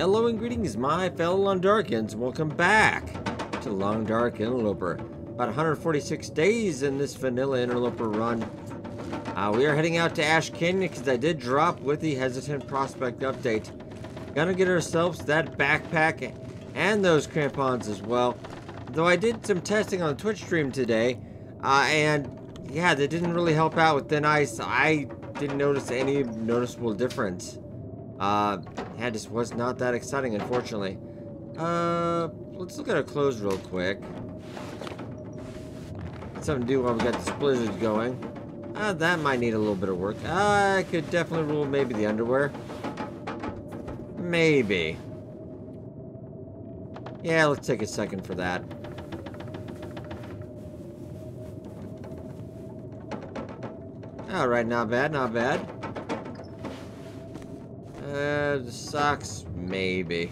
Hello and greetings, my fellow Long Darkins. Welcome back to Long Dark Interloper. About 146 days in this vanilla interloper run. Uh, we are heading out to Ash Canyon because I did drop with the Hesitant Prospect update. Gonna get ourselves that backpack and those crampons as well. Though I did some testing on Twitch stream today, uh, and yeah, that didn't really help out with thin ice. I didn't notice any noticeable difference. Uh, yeah, just was not that exciting, unfortunately. Uh, let's look at our clothes real quick. Something to do while we got this blizzard going. Uh, that might need a little bit of work. Uh, I could definitely rule maybe the underwear. Maybe. Yeah, let's take a second for that. Alright, not bad, not bad. Uh, socks, maybe.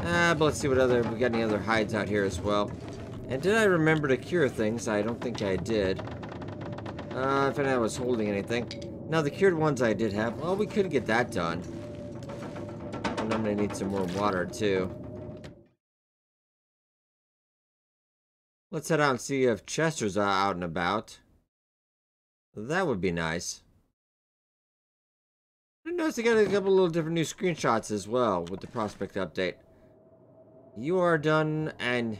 Ah, but let's see what other, we got any other hides out here as well. And did I remember to cure things? I don't think I did. Uh, if I was holding anything. Now, the cured ones I did have, well, we could get that done. And I'm gonna need some more water, too. Let's head out and see if Chester's out and about. That would be nice. I noticed I got a couple little different new screenshots as well with the prospect update. You are done, and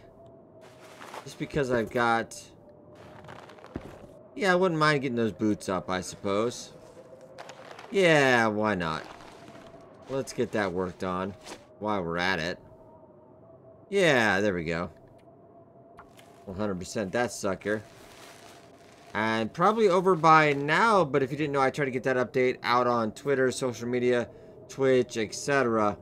just because I've got... Yeah, I wouldn't mind getting those boots up, I suppose. Yeah, why not? Let's get that worked on while we're at it. Yeah, there we go. 100% that sucker. And probably over by now, but if you didn't know, I try to get that update out on Twitter, social media, Twitch, etc.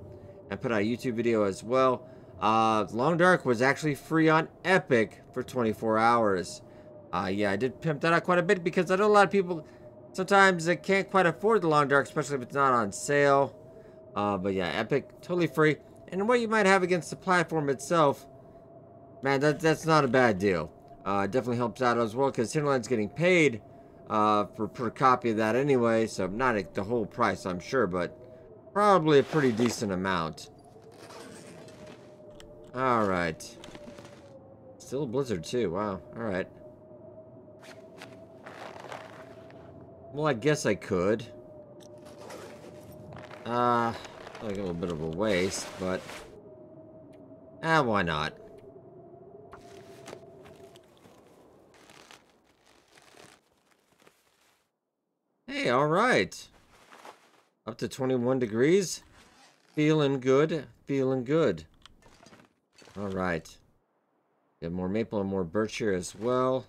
And put out a YouTube video as well. Uh, Long Dark was actually free on Epic for 24 hours. Uh, yeah, I did pimp that out quite a bit because I know a lot of people sometimes they can't quite afford the Long Dark, especially if it's not on sale. Uh, but yeah, Epic, totally free. And what you might have against the platform itself, man, that, that's not a bad deal. Uh, definitely helps out as well because Hinterland's getting paid uh, for per copy of that anyway, so not the whole price, I'm sure, but probably a pretty decent amount. Alright. Still a blizzard too, wow, alright. Well, I guess I could. Uh, like a little bit of a waste, but... Ah, why not? Hey, alright. Up to 21 degrees. Feeling good, feeling good. Alright. Got more maple and more birch here as well.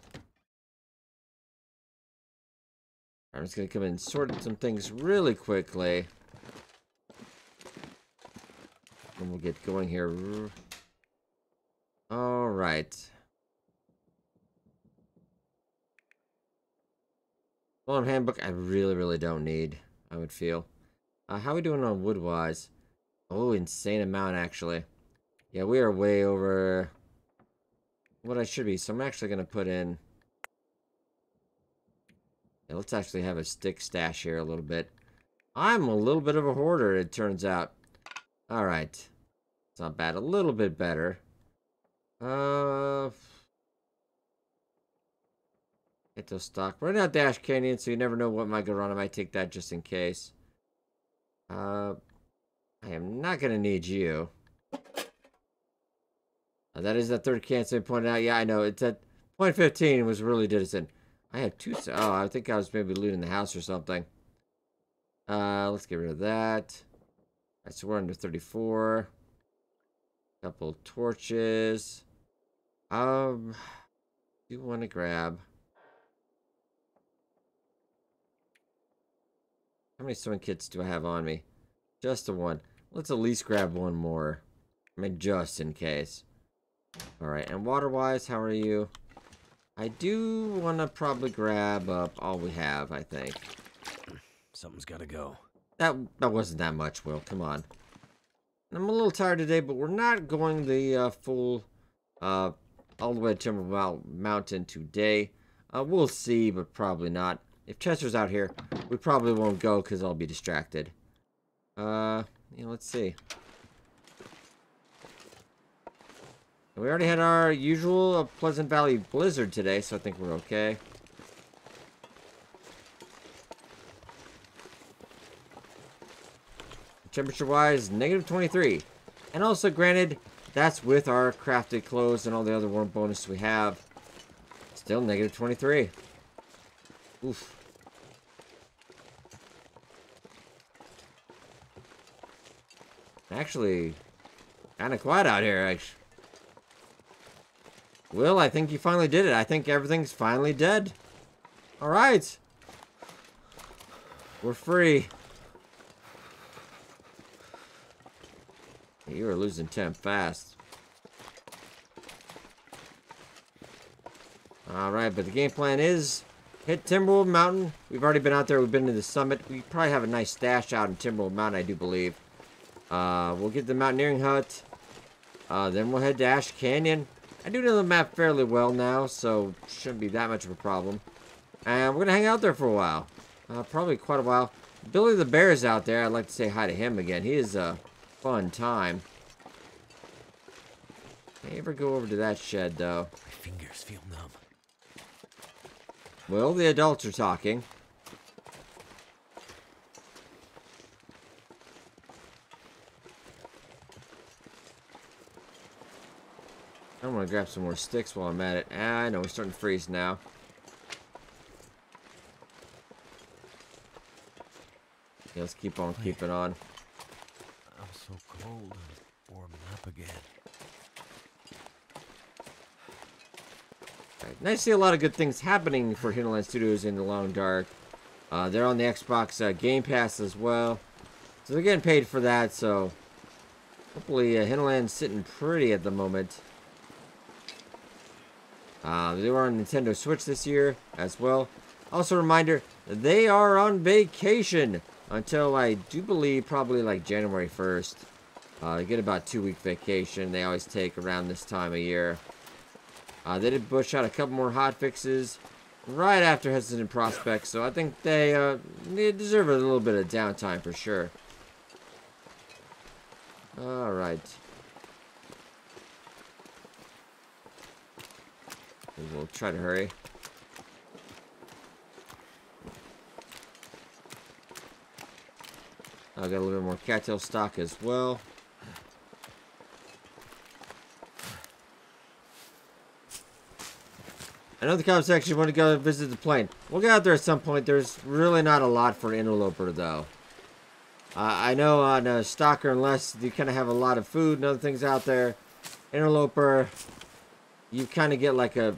I'm just going to come in and sort some things really quickly. And we'll get going here. Alright. Farm handbook, I really, really don't need, I would feel. Uh, how are we doing on wood-wise? Oh, insane amount, actually. Yeah, we are way over what I should be, so I'm actually going to put in... Yeah, let's actually have a stick stash here a little bit. I'm a little bit of a hoarder, it turns out. Alright. It's not bad. A little bit better. Uh... Get those stock. We're not Dash Canyon, so you never know what might go wrong. I might take that just in case. Uh, I am not going to need you. Uh, that is the third cancer pointed out. Yeah, I know. It's at point 15 was really did. I have two. Oh, I think I was maybe looting the house or something. Uh, let's get rid of that. All right, so we're under 34. Couple torches. Um, do you want to grab. How many sewing kits do I have on me? Just the one. Let's at least grab one more. I mean, just in case. Alright, and water-wise, how are you? I do want to probably grab up all we have, I think. Something's got to go. That, that wasn't that much, Will. Come on. I'm a little tired today, but we're not going the uh, full, uh, all the way to Timber Mountain today. Uh, we'll see, but probably not. If Chester's out here, we probably won't go because I'll be distracted. Uh, yeah, let's see. We already had our usual uh, Pleasant Valley blizzard today, so I think we're okay. Temperature-wise, negative 23. And also, granted, that's with our crafted clothes and all the other warm bonuses we have. Still negative 23. Oof. Actually, kind of quiet out here, actually. Will, I think you finally did it. I think everything's finally dead. Alright. We're free. You are losing temp fast. Alright, but the game plan is hit Timberwolf Mountain. We've already been out there. We've been to the summit. We probably have a nice stash out in Timberwolf Mountain, I do believe. Uh, we'll get the mountaineering hut. Uh, then we'll head to Ash Canyon. I do know the map fairly well now, so shouldn't be that much of a problem. And we're going to hang out there for a while. Uh, probably quite a while. Billy the Bear is out there. I'd like to say hi to him again. He is a fun time. Can't ever go over to that shed, though. My fingers feel numb. Well, the adults are talking. I'm gonna grab some more sticks while I'm at it. Ah, I know, we're starting to freeze now. Yeah, let's keep on keeping on. I'm so cold warming up again. Nice to see a lot of good things happening for Hinterland Studios in the Long Dark. Uh, they're on the Xbox uh, Game Pass as well. So they're getting paid for that, so hopefully uh, Hinterland's sitting pretty at the moment. Uh, they were on Nintendo Switch this year as well. Also, a reminder, they are on vacation until I do believe probably like January 1st. Uh, they get about two week vacation. They always take around this time of year. Uh, they did push out a couple more hot fixes right after Hesitant Prospect, so I think they, uh, they deserve a little bit of downtime for sure. Alright. We'll try to hurry. I got a little bit more cattail stock as well. I know the comment section want to go visit the plane. We'll get out there at some point. There's really not a lot for an interloper, though. Uh, I know on uh, Stalker, unless you kind of have a lot of food and other things out there, interloper, you kind of get like a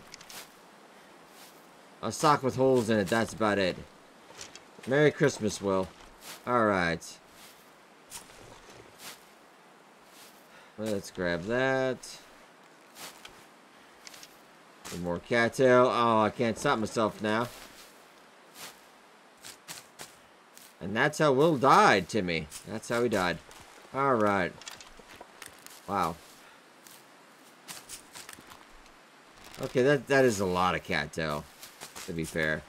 a sock with holes in it. That's about it. Merry Christmas, Will. Alright. Let's grab that. More cattail. Oh, I can't stop myself now. And that's how Will died, Timmy. That's how he died. Alright. Wow. Okay, that, that is a lot of cattail, to be fair.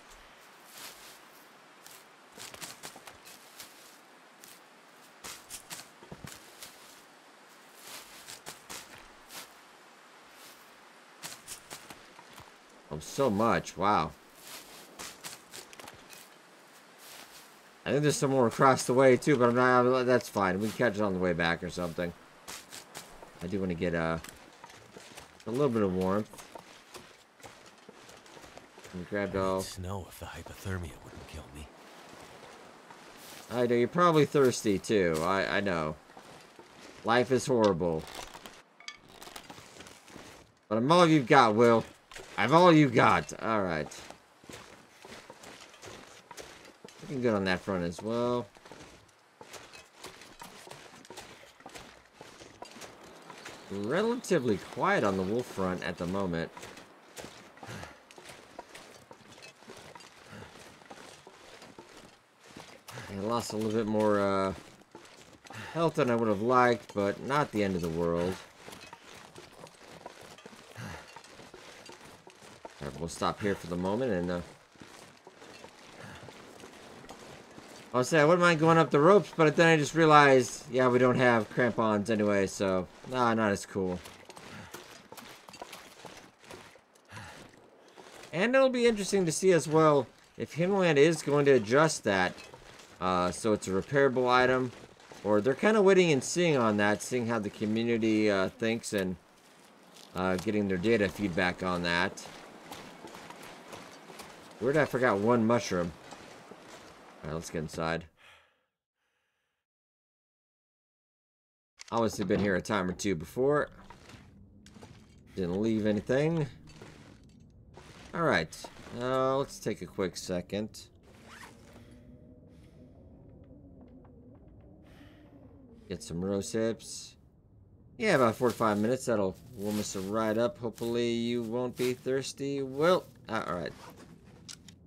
Oh, so much. Wow. I think there's some more across the way, too, but I'm not... That's fine. We can catch it on the way back or something. I do want to get uh, a little bit of warmth. Grabbed all... Snow if the hypothermia wouldn't kill me. I know, you're probably thirsty, too. I, I know. Life is horrible. But I'm all you've got, Will. I've all you got. Alright. Looking good on that front as well. Relatively quiet on the wolf front at the moment. I lost a little bit more uh, health than I would have liked, but not the end of the world. We'll stop here for the moment and uh, I'll say I wouldn't mind going up the ropes, but then I just realized, yeah, we don't have crampons anyway, so nah, not as cool. And it'll be interesting to see as well if Hinterland is going to adjust that, uh, so it's a repairable item, or they're kind of waiting and seeing on that, seeing how the community uh, thinks and uh, getting their data feedback on that. Weird, I forgot one mushroom. Alright, let's get inside. Obviously been here a time or two before. Didn't leave anything. Alright, uh, let's take a quick second. Get some rose hips. Yeah, about 45 minutes. That'll warm us right up. Hopefully you won't be thirsty. Well, uh, alright.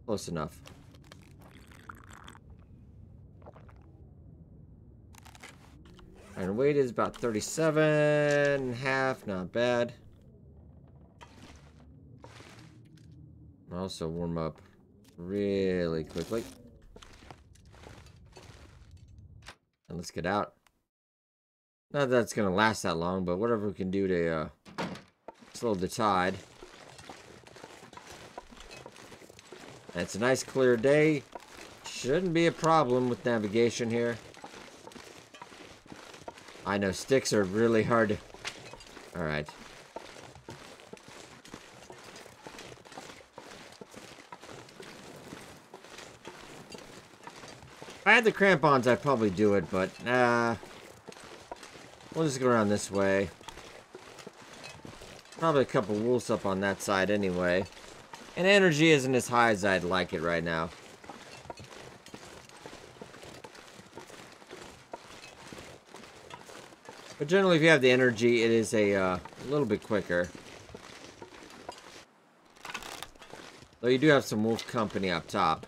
Close enough. And weight is about 37 and a half. Not bad. Also warm up really quickly. And let's get out. Not that it's going to last that long, but whatever we can do to uh, slow the tide. And it's a nice clear day. Shouldn't be a problem with navigation here. I know sticks are really hard to... Alright. If I had the crampons, I'd probably do it, but, uh... We'll just go around this way. Probably a couple wolves up on that side anyway. And energy isn't as high as I'd like it right now. But generally, if you have the energy, it is a uh, little bit quicker. Though you do have some wolf company up top.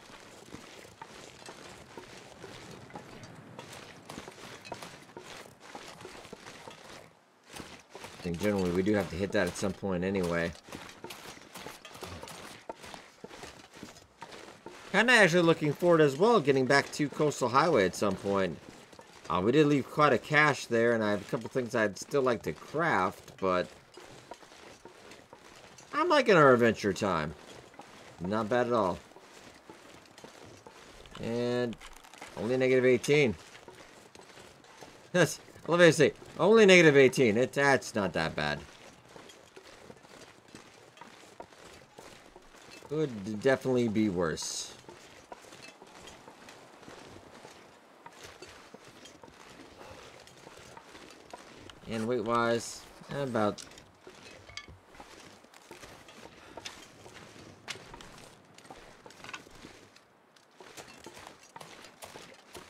I think generally we do have to hit that at some point anyway. Kinda actually looking forward as well, getting back to Coastal Highway at some point. Uh, we did leave quite a cache there, and I have a couple things I'd still like to craft, but... I'm liking our adventure time. Not bad at all. And... Only negative 18. That's... Let me see. Only negative 18. It, that's not that bad. Could definitely be worse. And weight-wise, about...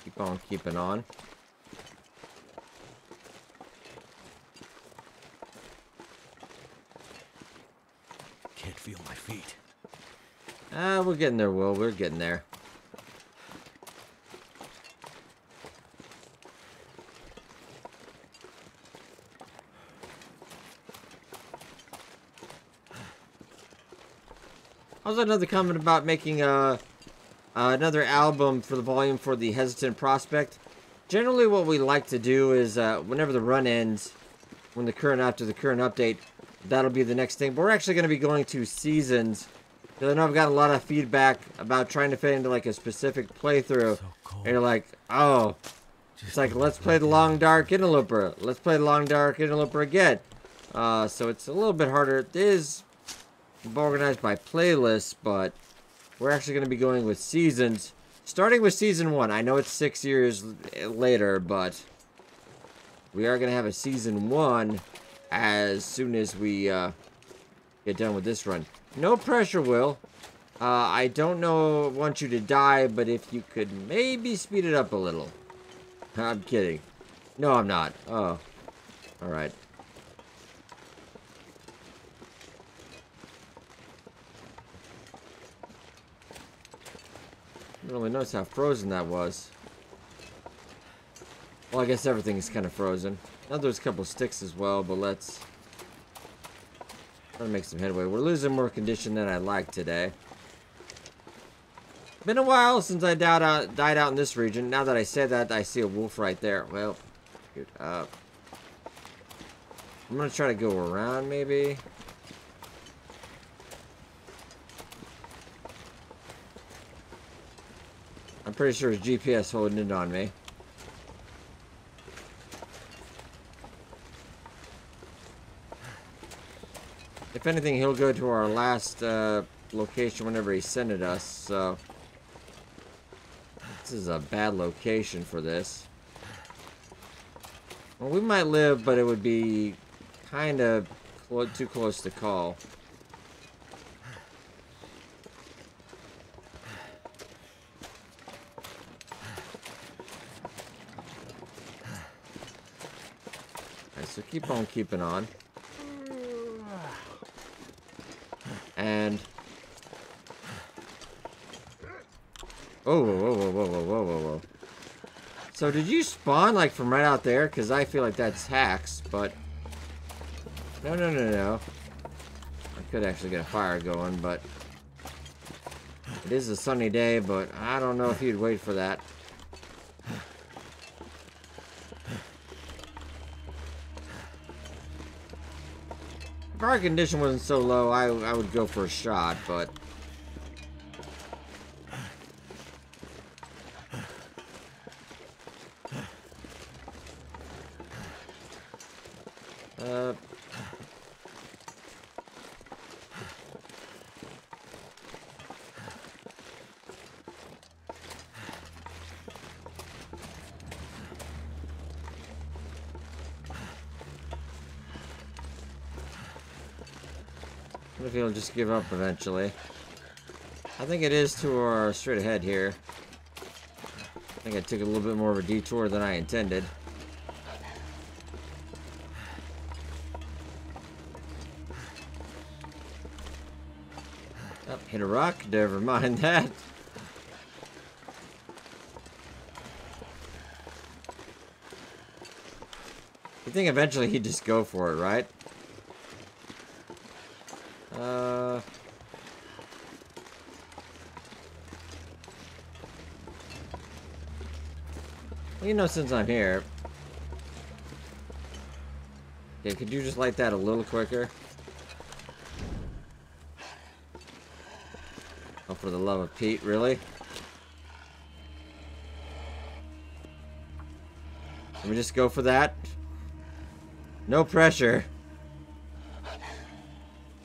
Keep on keeping on. Can't feel my feet. Ah, we're getting there, Will. We're getting there. Also, another comment about making uh, uh, another album for the volume for the Hesitant Prospect. Generally, what we like to do is uh, whenever the run ends, when the current after the current update, that'll be the next thing. But we're actually going to be going to seasons. Because I know I've got a lot of feedback about trying to fit into like a specific playthrough. So. And you're like, oh, it's like, let's play the Long Dark Interloper. Let's play the Long Dark Interloper again. Uh, so it's a little bit harder. It is organized by playlists, but we're actually going to be going with seasons. Starting with season one. I know it's six years later, but we are going to have a season one as soon as we uh, get done with this run. No pressure, Will. Uh, I don't know, want you to die, but if you could maybe speed it up a little. I'm kidding. No, I'm not. Oh. Alright. Didn't really notice how frozen that was. Well, I guess everything is kind of frozen. Now there's a couple sticks as well, but let's try to make some headway. We're losing more condition than I like today. Been a while since I died out, died out in this region. Now that I say that, I see a wolf right there. Well, good up. I'm gonna try to go around, maybe. I'm pretty sure his GPS holding it on me. If anything, he'll go to our last uh, location whenever he sent it us, so... This is a bad location for this. Well, we might live, but it would be kind of clo too close to call. So keep on keeping on. And... Oh, whoa, whoa, whoa, whoa, whoa, whoa, whoa. So did you spawn, like, from right out there? Because I feel like that's hacks, but... No, no, no, no. I could actually get a fire going, but... It is a sunny day, but I don't know if you'd wait for that. Our condition wasn't so low, I, I would go for a shot, but... Uh... If he'll just give up eventually? I think it is to our straight ahead here. I think I took a little bit more of a detour than I intended. Oh, hit a rock? Never mind that. You think eventually he'd just go for it, right? You know, since I'm here... Okay, could you just light that a little quicker? Oh, for the love of Pete, really? Let me just go for that. No pressure.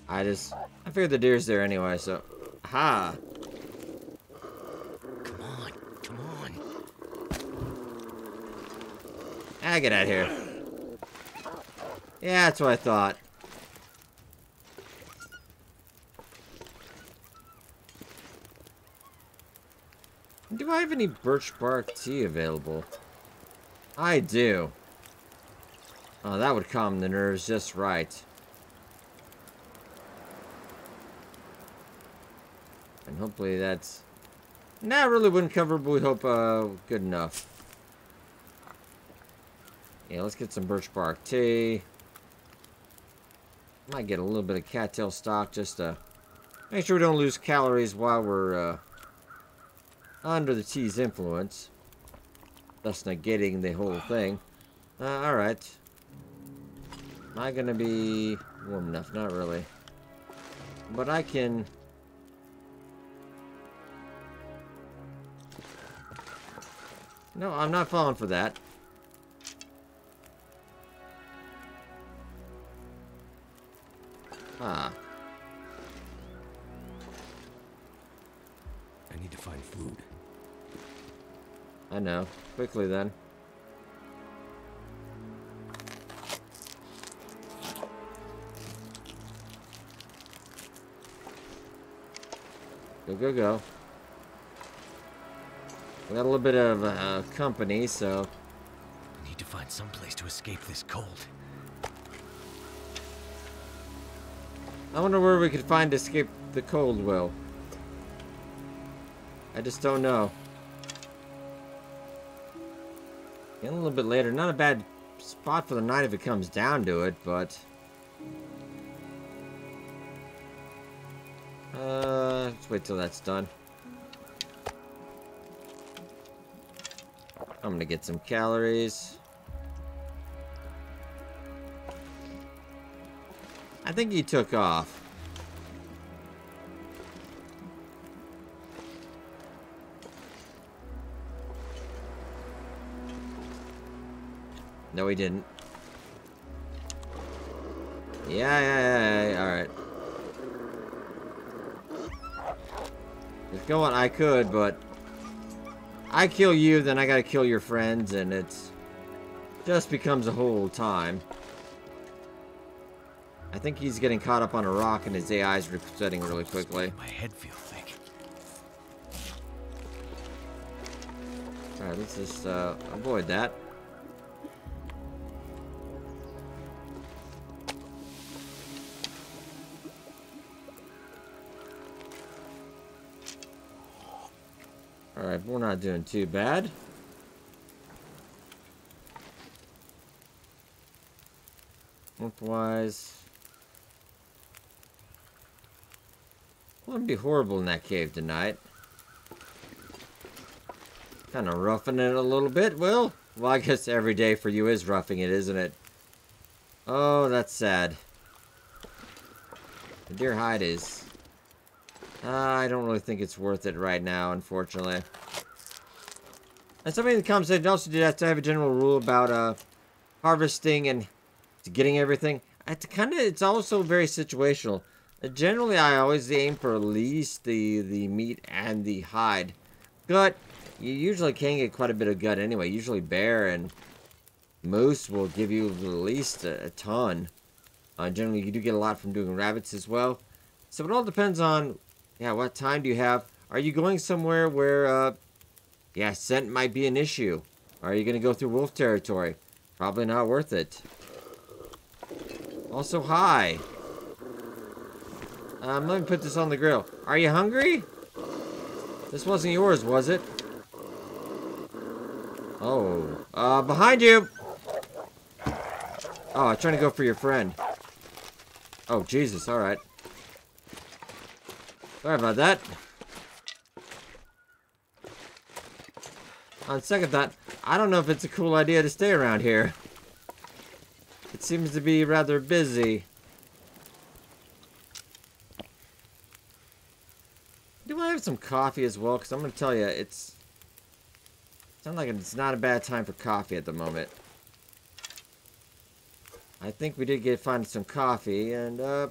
I just... I figured the deer's there anyway, so... Ha! Come on, come on. Ah, get out of here. Yeah, that's what I thought. Do I have any birch bark tea available? I do. Oh, that would calm the nerves just right. And hopefully that's... Nah, really wouldn't cover, but we hope uh, good enough. Let's get some birch bark tea. Might get a little bit of cattail stock just to make sure we don't lose calories while we're uh, under the tea's influence. Thus negating the whole thing. Uh, alright. Am I gonna be warm enough? Not really. But I can... No, I'm not falling for that. Find food. I know. Quickly then. Go, go, go. We got a little bit of uh, company, so... I need to find some place to escape this cold. I wonder where we could find escape the cold, Will. I just don't know. In a little bit later. Not a bad spot for the night if it comes down to it, but... Uh, let's wait till that's done. I'm gonna get some calories. I think he took off. No, he didn't. Yeah, yeah, yeah, yeah, alright. If going, I could, but... I kill you, then I gotta kill your friends, and it's... Just becomes a whole time. I think he's getting caught up on a rock, and his AI is resetting really quickly. My head feel thick. Alright, let's just, uh, avoid that. We're not doing too bad. Lengthwise. Wouldn't be horrible in that cave tonight. Kind of roughing it a little bit, Will. Well, I guess every day for you is roughing it, isn't it? Oh, that's sad. The deer hide is uh, I don't really think it's worth it right now, unfortunately. And somebody in the comments said also did have to have a general rule about uh, harvesting and getting everything. It's kind of it's also very situational. Uh, generally, I always aim for at least the the meat and the hide. Gut, you usually can get quite a bit of gut anyway. Usually, bear and moose will give you at least a, a ton. Uh, generally, you do get a lot from doing rabbits as well. So it all depends on yeah, what time do you have? Are you going somewhere where, uh, yeah, scent might be an issue? Are you going to go through wolf territory? Probably not worth it. Also, hi. Um, let me put this on the grill. Are you hungry? This wasn't yours, was it? Oh, uh, behind you! Oh, I'm trying to go for your friend. Oh, Jesus, alright. Sorry about that. On second thought, I don't know if it's a cool idea to stay around here. It seems to be rather busy. Do I have some coffee as well? Because I'm going to tell you, it's... Sounds like it's not a bad time for coffee at the moment. I think we did get find some coffee, and, uh...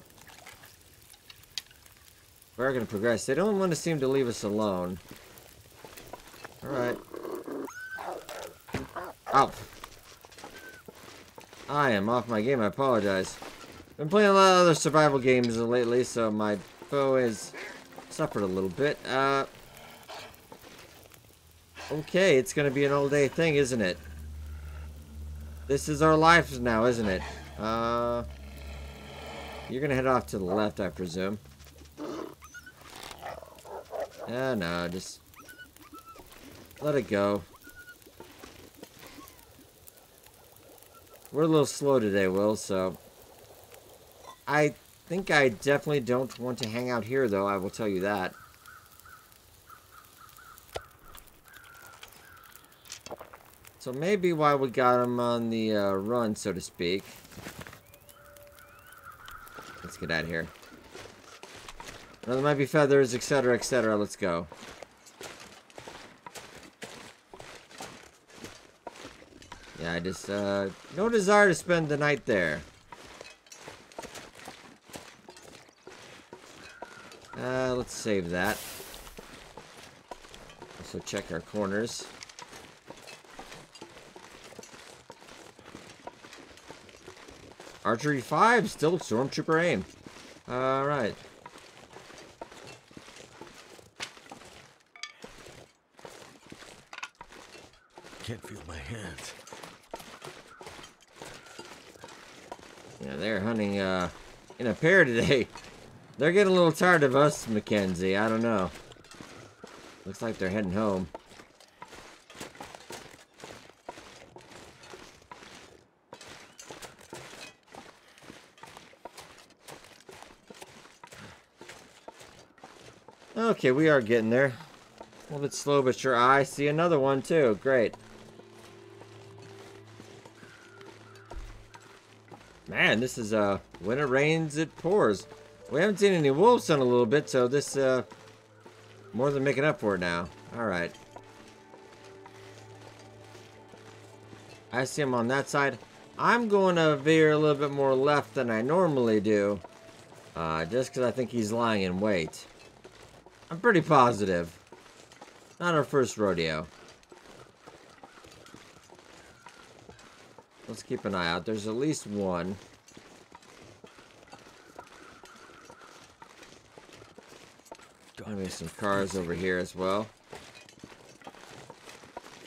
We're going to progress. They don't want to seem to leave us alone. Alright. Ow. I am off my game. I apologize. Been playing a lot of other survival games lately, so my foe has suffered a little bit. Uh, okay, it's to be an all-day thing, isn't it? This is our lives now, isn't it? Uh, you're to head off to the left, I presume. Yeah, no, just let it go. We're a little slow today, Will, so I think I definitely don't want to hang out here, though, I will tell you that. So maybe why we got him on the uh, run, so to speak. Let's get out of here. Well, there might be feathers, etc., etc. Let's go. Yeah, I just, uh, no desire to spend the night there. Uh, let's save that. Also check our corners. Archery 5, still Stormtrooper aim. Alright. Can't feel my hands. They're hunting uh, in a pair today. They're getting a little tired of us, Mackenzie. I don't know. Looks like they're heading home. Okay, we are getting there. A little bit slow, but sure. I see another one, too. Great. Man, this is, uh, when it rains, it pours. We haven't seen any wolves in a little bit, so this, uh, more than making up for it now. Alright. I see him on that side. I'm going to veer a little bit more left than I normally do. Uh, just because I think he's lying in wait. I'm pretty positive. Not our first rodeo. Let's keep an eye out. There's at least one. Some cars over here as well.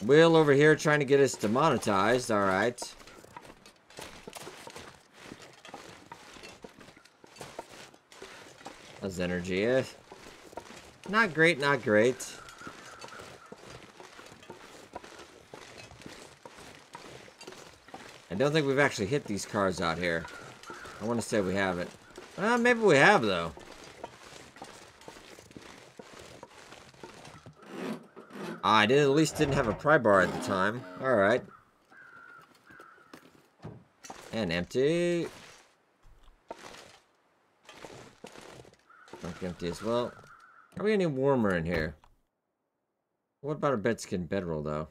Will over here trying to get us demonetized. Alright. That's energy. Eh? Not great, not great. I don't think we've actually hit these cars out here. I want to say we haven't. Uh, maybe we have, though. I did at least didn't have a pry bar at the time. Alright. And empty. Not empty as well. Are we any warmer in here? What about a bearskin bedroll, though?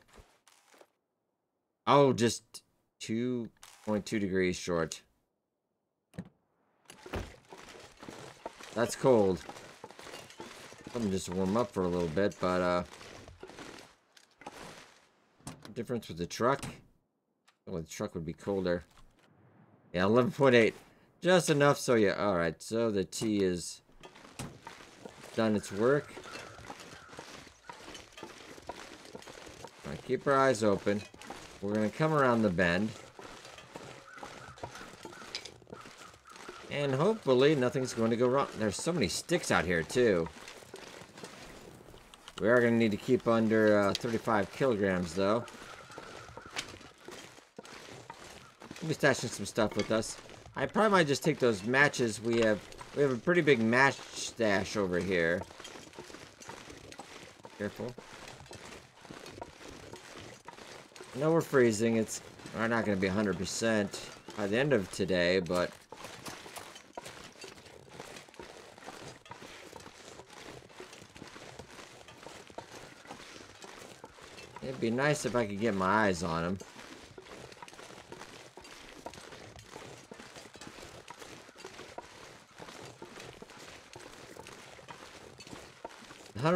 Oh, just 2.2 degrees short. That's cold. Something just warm up for a little bit, but, uh... Difference with the truck? Oh, the truck would be colder. Yeah, 11.8. Just enough so yeah. Alright, so the T is done its work. Alright, keep our eyes open. We're going to come around the bend. And hopefully nothing's going to go wrong. There's so many sticks out here, too. We are going to need to keep under uh, 35 kilograms, though. Be stashing some stuff with us. I probably might just take those matches. We have we have a pretty big match stash over here. Careful. Know we're freezing. It's we're not going to be 100% by the end of today, but it'd be nice if I could get my eyes on him.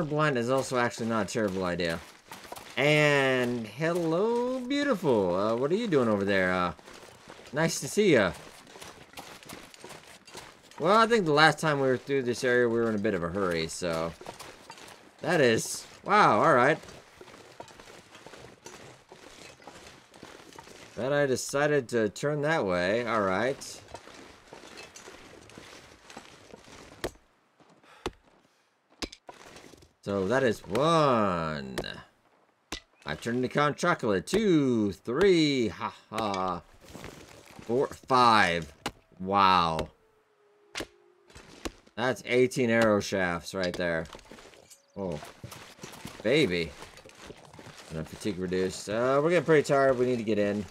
Hunter blind is also actually not a terrible idea. And hello, beautiful. Uh, what are you doing over there? Uh, nice to see you. Well, I think the last time we were through this area, we were in a bit of a hurry, so... That is... Wow, alright. But I decided to turn that way. Alright. So that is one. I turned into Count Chocolate. Two, three, ha ha. Four, five. Wow. That's 18 arrow shafts right there. Oh. Baby. And I'm fatigue reduced. Uh, we're getting pretty tired. We need to get in.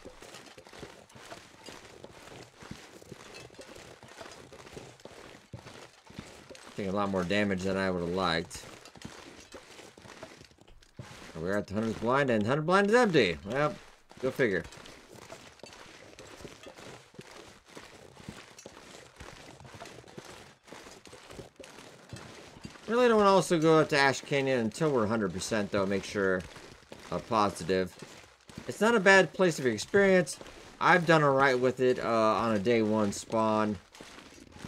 Taking a lot more damage than I would have liked. We're at the Hunter's Blind, and Hunter Blind is empty. Well, go figure. Really don't want to also go up to Ash Canyon until we're 100% though, make sure uh, positive. It's not a bad place of experience. I've done alright with it uh, on a day one spawn.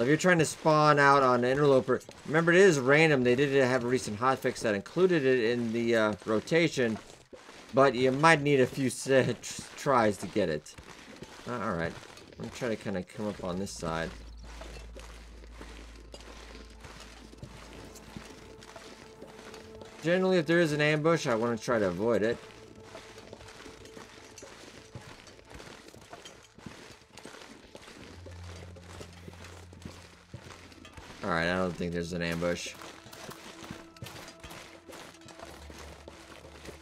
If you're trying to spawn out on Interloper, remember it is random. They did have a recent hotfix that included it in the uh, rotation, but you might need a few tries to get it. Uh, Alright, I'm trying to kind of come up on this side. Generally, if there is an ambush, I want to try to avoid it. Alright, I don't think there's an ambush.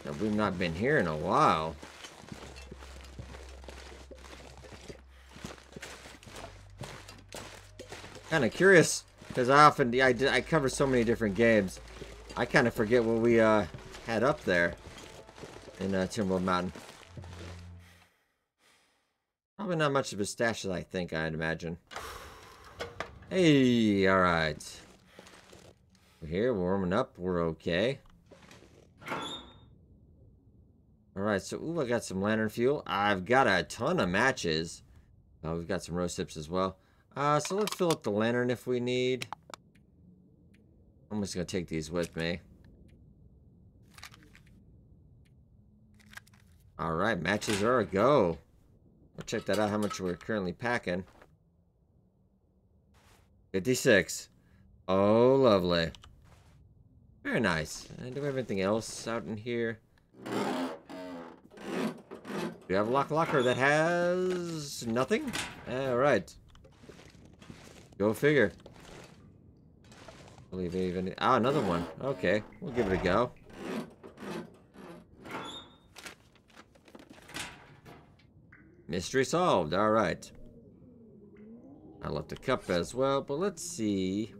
No, we've not been here in a while. Kind of curious, because I often, I, I cover so many different games. I kind of forget what we uh, had up there in uh, Timberwolf Mountain. Probably not much of a stash as I think, I'd imagine. Hey, alright. We're here, we're warming up, we're okay. Alright, so, ooh, I got some lantern fuel. I've got a ton of matches. Oh, we've got some rose hips as well. Uh, so let's fill up the lantern if we need. I'm just gonna take these with me. Alright, matches are a go. We'll check that out, how much we're currently packing. 56. Oh, lovely. Very nice. And do we have anything else out in here? We have a lock locker that has nothing? Alright. Go figure. believe even ah another one. Okay, we'll give it a go. Mystery solved. All right. I left a cup as well, but let's see.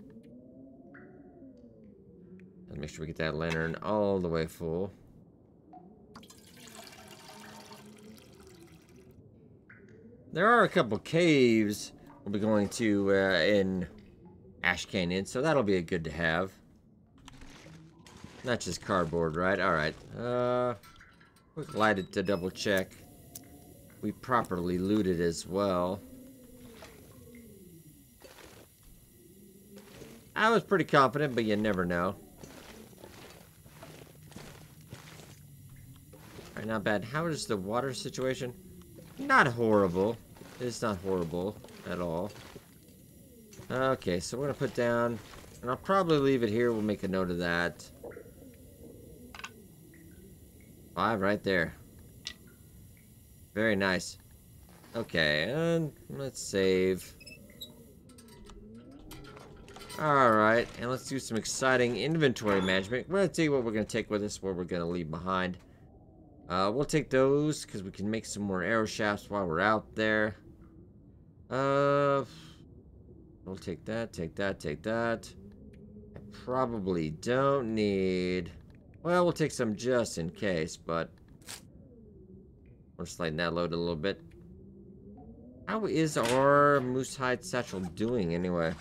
Let's make sure we get that lantern all the way full. There are a couple caves we'll be going to uh, in Ash Canyon, so that'll be a good to have. Not just cardboard, right? Alright. Uh, we're glad to double check. We properly looted as well. I was pretty confident, but you never know. Alright, not bad. How is the water situation? Not horrible. It's not horrible at all. Okay, so we're going to put down... And I'll probably leave it here. We'll make a note of that. Five right there. Very nice. Okay, and let's save. Alright, and let's do some exciting inventory management. We're going to you what we're going to take with us, what we're going to leave behind. Uh, we'll take those because we can make some more arrow shafts while we're out there. Uh, we'll take that, take that, take that. I probably don't need... Well, we'll take some just in case, but... We're sliding that load a little bit. How is our moose hide satchel doing anyway?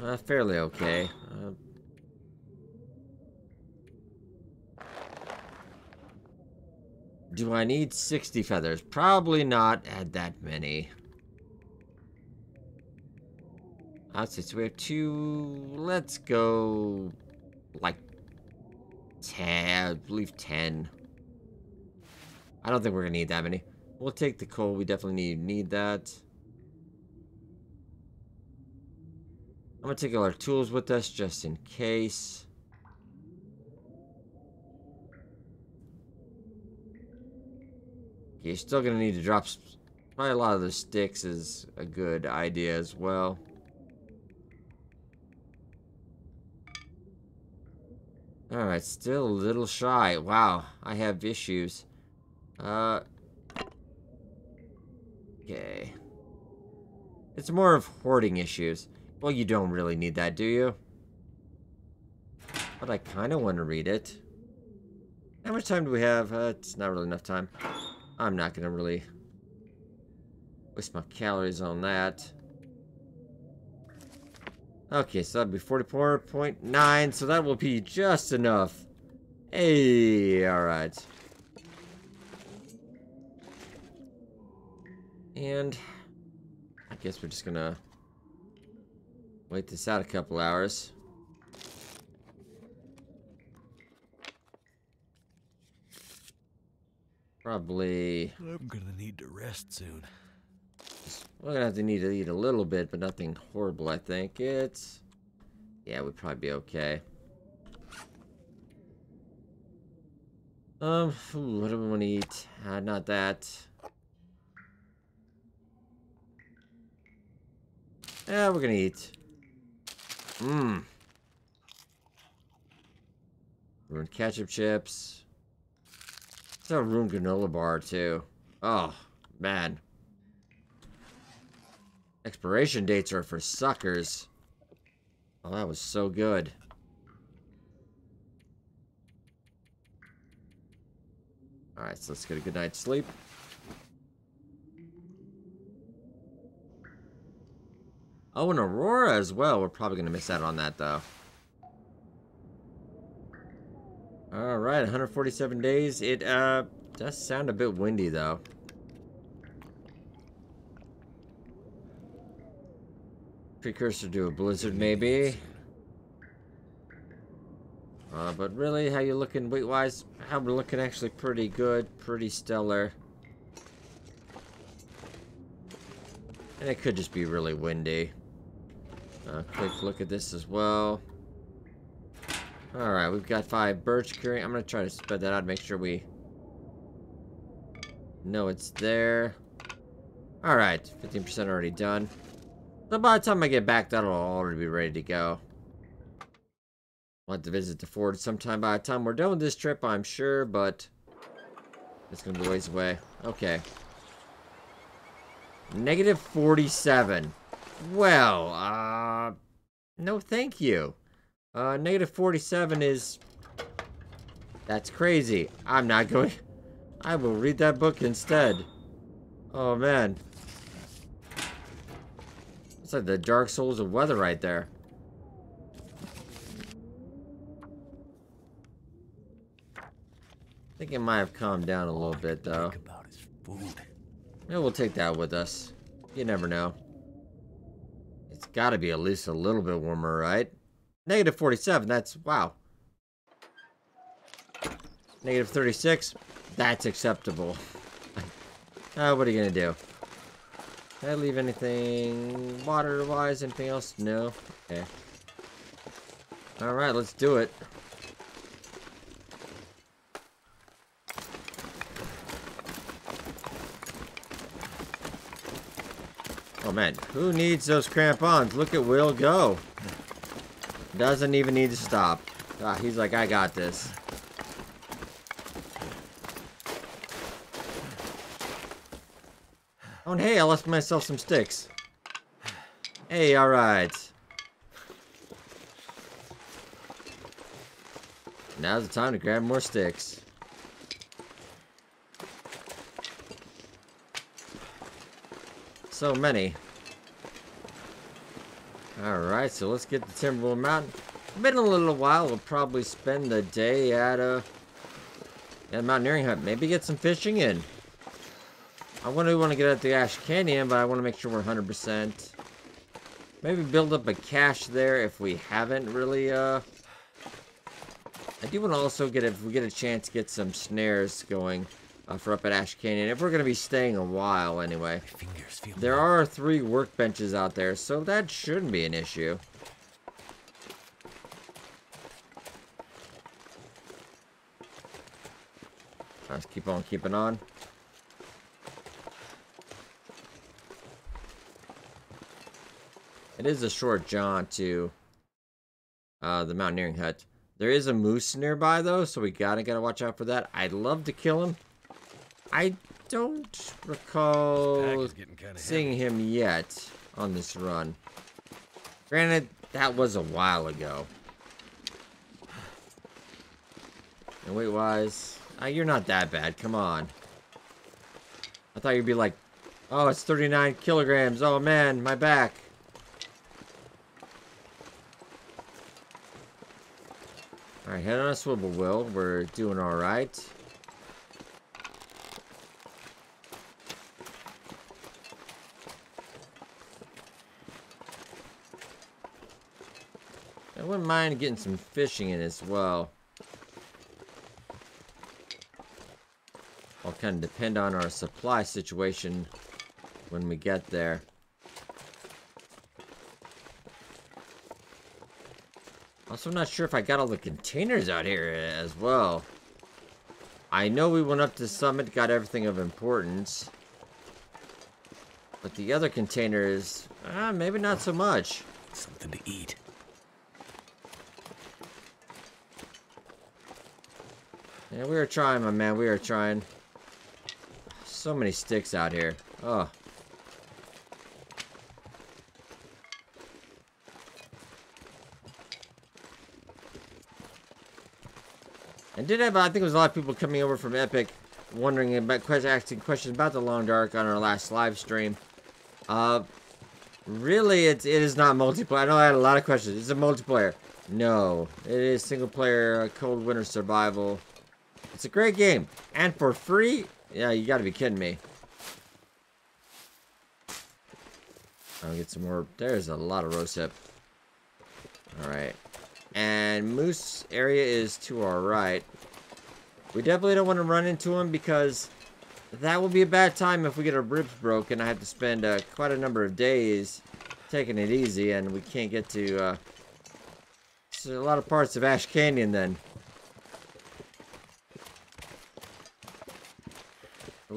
Uh, fairly okay. Uh, Do I need 60 feathers? Probably not Add that many. See, so we have two... Let's go... Like... 10, I believe 10. I don't think we're gonna need that many. We'll take the coal, we definitely need, need that. I'm gonna take all our tools with us just in case. You're still gonna need to drop probably a lot of the sticks is a good idea as well. Alright, still a little shy. Wow, I have issues. Uh... Okay. It's more of hoarding issues. Well, you don't really need that, do you? But I kind of want to read it. How much time do we have? Uh, it's not really enough time. I'm not going to really waste my calories on that. Okay, so that'd be 44.9, so that will be just enough. Hey, alright. And I guess we're just gonna wait this out a couple hours. Probably... I'm gonna need to rest soon. We're gonna have to need to eat a little bit, but nothing horrible, I think. It's... Yeah, we'd probably be okay. Um, ooh, what do we want to eat? Uh, not that. Yeah, we're gonna eat. Mmm. We're ketchup chips. It's a room granola bar, too. Oh, man. Expiration dates are for suckers. Oh, that was so good. Alright, so let's get a good night's sleep. Oh, and Aurora as well. We're probably going to miss out on that, though. Alright, 147 days. It, uh, does sound a bit windy, though. Precursor to a blizzard, maybe. Uh, but really, how you looking weight-wise? How we're looking actually pretty good, pretty stellar. And it could just be really windy. Uh, quick look at this as well. Alright, we've got five birch curing. I'm going to try to spread that out, make sure we know it's there. Alright, 15% already done. So by the time I get back, that'll already be ready to go. We'll have to visit the fort sometime by the time we're done with this trip, I'm sure, but it's going to be ways away. Okay. Negative 47. Well, uh, no thank you. Uh, negative 47 is, that's crazy. I'm not going, I will read that book instead. Oh, man. It's like the Dark Souls of weather right there. I think it might have calmed down a little bit, though. About his food. Maybe we'll take that with us. You never know. Got to be at least a little bit warmer, right? Negative 47, that's... wow. Negative 36, that's acceptable. uh, what are you going to do? I leave anything water-wise? Anything else? No? Okay. Alright, let's do it. Oh man, who needs those crampons? Look at Will go. Doesn't even need to stop. Ah, he's like, I got this. Oh, and hey, I left myself some sticks. Hey, alright. Now's the time to grab more sticks. So many. Alright, so let's get the Timberwolf Mountain. Been a little while, we'll probably spend the day at a, at a mountaineering hut. Maybe get some fishing in. I want to want to get at the Ash Canyon, but I want to make sure we're 100%. Maybe build up a cache there if we haven't really, uh... I do want to also get, if we get a chance, get some snares going uh, for up at Ash Canyon. If we're going to be staying a while, anyway. My fingers feel There are three workbenches out there, so that shouldn't be an issue. Let's keep on keeping on. It is a short jaunt to uh, the mountaineering hut. There is a moose nearby, though, so we gotta gotta watch out for that. I'd love to kill him. I don't recall seeing him yet on this run. Granted, that was a while ago. And weight-wise, uh, you're not that bad. Come on. I thought you'd be like, oh, it's 39 kilograms. Oh, man, my back. Alright, head on a swivel, Will. We're doing alright. Wouldn't mind getting some fishing in as well. I'll kind of depend on our supply situation when we get there. Also, I'm not sure if I got all the containers out here as well. I know we went up to Summit, got everything of importance. But the other containers, uh, maybe not so much. something to eat. Yeah, we are trying, my man. We are trying. So many sticks out here. Oh. And did have, I think it was a lot of people coming over from Epic wondering about asking questions about the Long Dark on our last live stream. Uh, really, it's, it is not multiplayer. I know I had a lot of questions. It's a multiplayer. No, it is single player, Cold Winter Survival. It's a great game. And for free? Yeah, you gotta be kidding me. I'll get some more. There's a lot of rose. Alright. And Moose area is to our right. We definitely don't want to run into him because that will be a bad time if we get our ribs broken. I have to spend uh, quite a number of days taking it easy and we can't get to uh, a lot of parts of Ash Canyon then.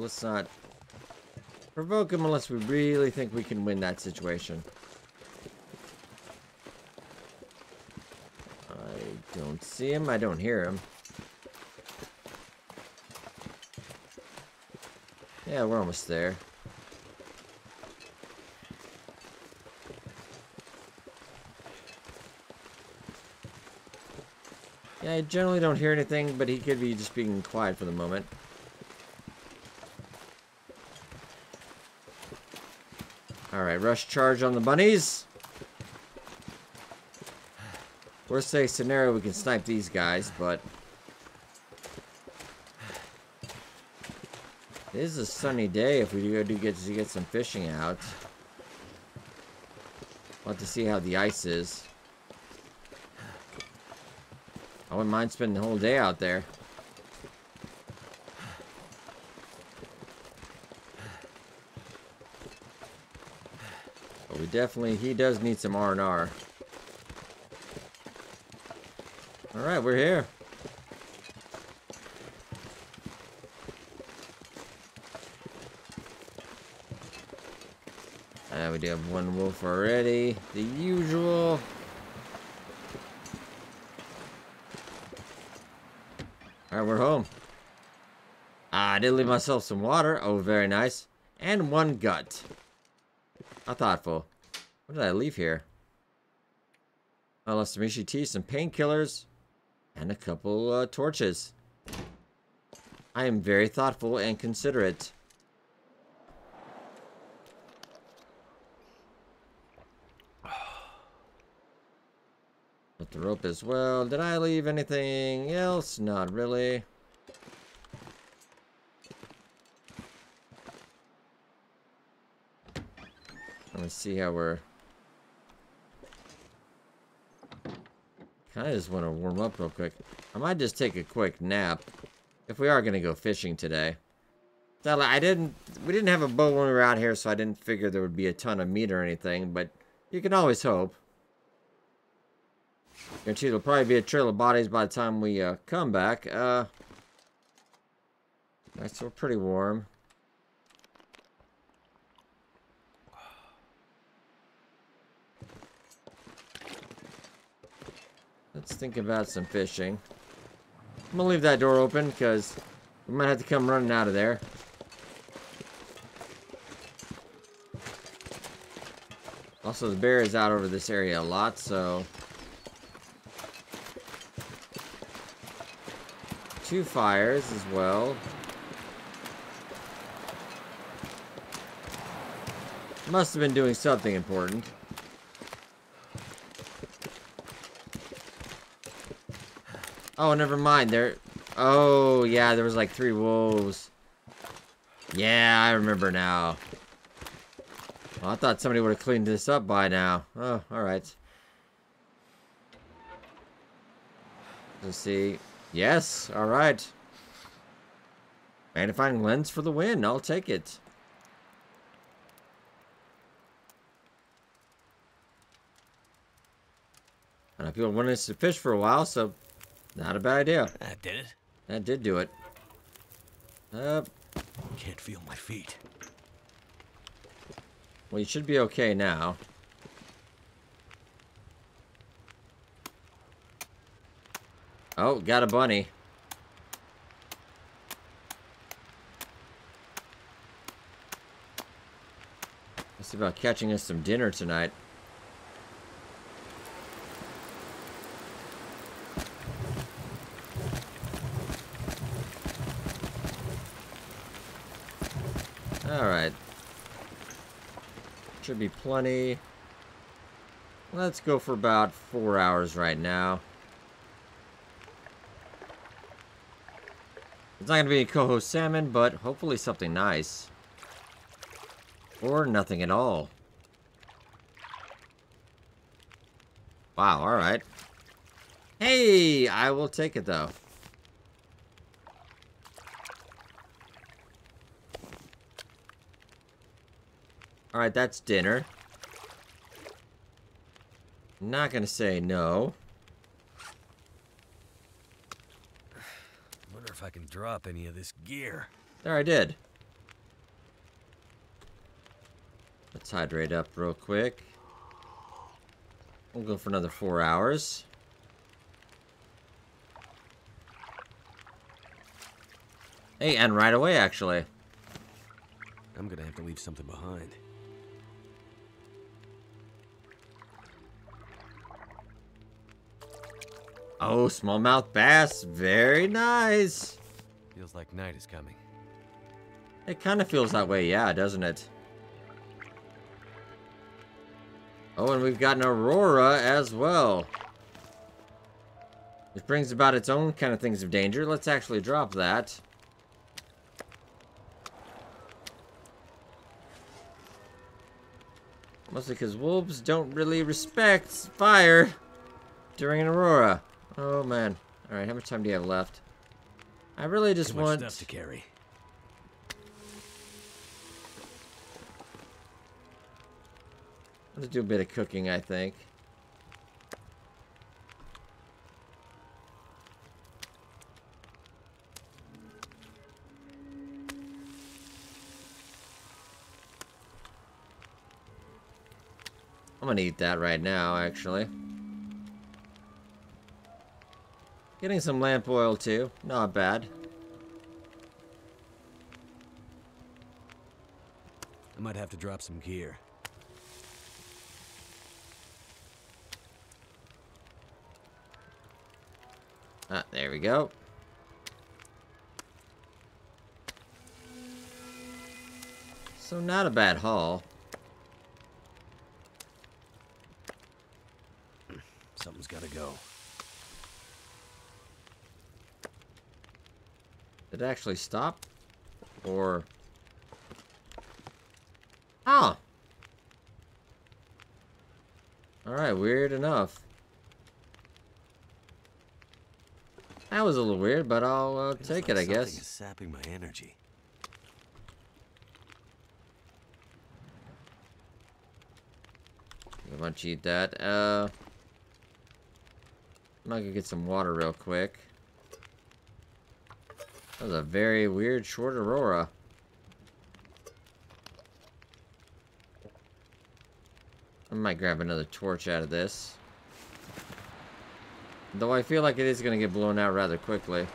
Let's not provoke him unless we really think we can win that situation. I don't see him. I don't hear him. Yeah, we're almost there. Yeah, I generally don't hear anything, but he could be just being quiet for the moment. Alright, rush charge on the bunnies. Worst case scenario, we can snipe these guys, but... It is a sunny day if we do, get to get some fishing out. We'll have to see how the ice is. I wouldn't mind spending the whole day out there. Definitely, he does need some R&R. Alright, we're here. Uh, we do have one wolf already. The usual. Alright, we're home. Ah, I did leave myself some water. Oh, very nice. And one gut. How thoughtful. What did I leave here? I lost some Reishi tea, some painkillers, and a couple uh, torches. I am very thoughtful and considerate. Put the rope as well. Did I leave anything else? Not really. Let's see how we're... Of just want to warm up real quick. I might just take a quick nap. If we are going to go fishing today. I didn't... We didn't have a boat when we were out here, so I didn't figure there would be a ton of meat or anything. But you can always hope. Guarantee there'll probably be a trail of bodies by the time we uh, come back. Uh, nice, we're pretty warm. Let's think about some fishing. I'm gonna leave that door open because we might have to come running out of there. Also, the bear is out over this area a lot, so two fires as well. Must have been doing something important. Oh, never mind. There. Oh, yeah, there was like three wolves. Yeah, I remember now. Well, I thought somebody would have cleaned this up by now. Oh, alright. Let's see. Yes, alright. Magnifying lens for the win. I'll take it. I feel wanted us to fish for a while, so not a bad idea. That did it. That did do it. Uh, Can't feel my feet. Well, you should be okay now. Oh, got a bunny. Let's see about catching us some dinner tonight. Should be plenty. Let's go for about four hours right now. It's not going to be coho salmon, but hopefully something nice. Or nothing at all. Wow, alright. Hey, I will take it though. Alright, that's dinner. Not gonna say no. Wonder if I can drop any of this gear. There, I did. Let's hydrate up real quick. We'll go for another four hours. Hey, and right away, actually. I'm gonna have to leave something behind. Oh, smallmouth bass. Very nice. Feels like night is coming. It kind of feels that way, yeah, doesn't it? Oh, and we've got an aurora as well. Which brings about its own kind of things of danger. Let's actually drop that. Mostly because wolves don't really respect fire during an aurora. Oh, man. Alright, how much time do you have left? I really just Too want... stuff to carry. Let's do a bit of cooking, I think. I'm gonna eat that right now, actually. Getting some lamp oil, too. Not bad. I might have to drop some gear. Ah, there we go. So not a bad haul. Something's gotta go. Did it actually stop? Or... Ah! Alright, weird enough. That was a little weird, but I'll uh, Feels take like it, I guess. is sapping my energy. I want to eat that. Uh, I'm gonna get some water real quick. That was a very weird short aurora. I might grab another torch out of this. Though I feel like it is going to get blown out rather quickly.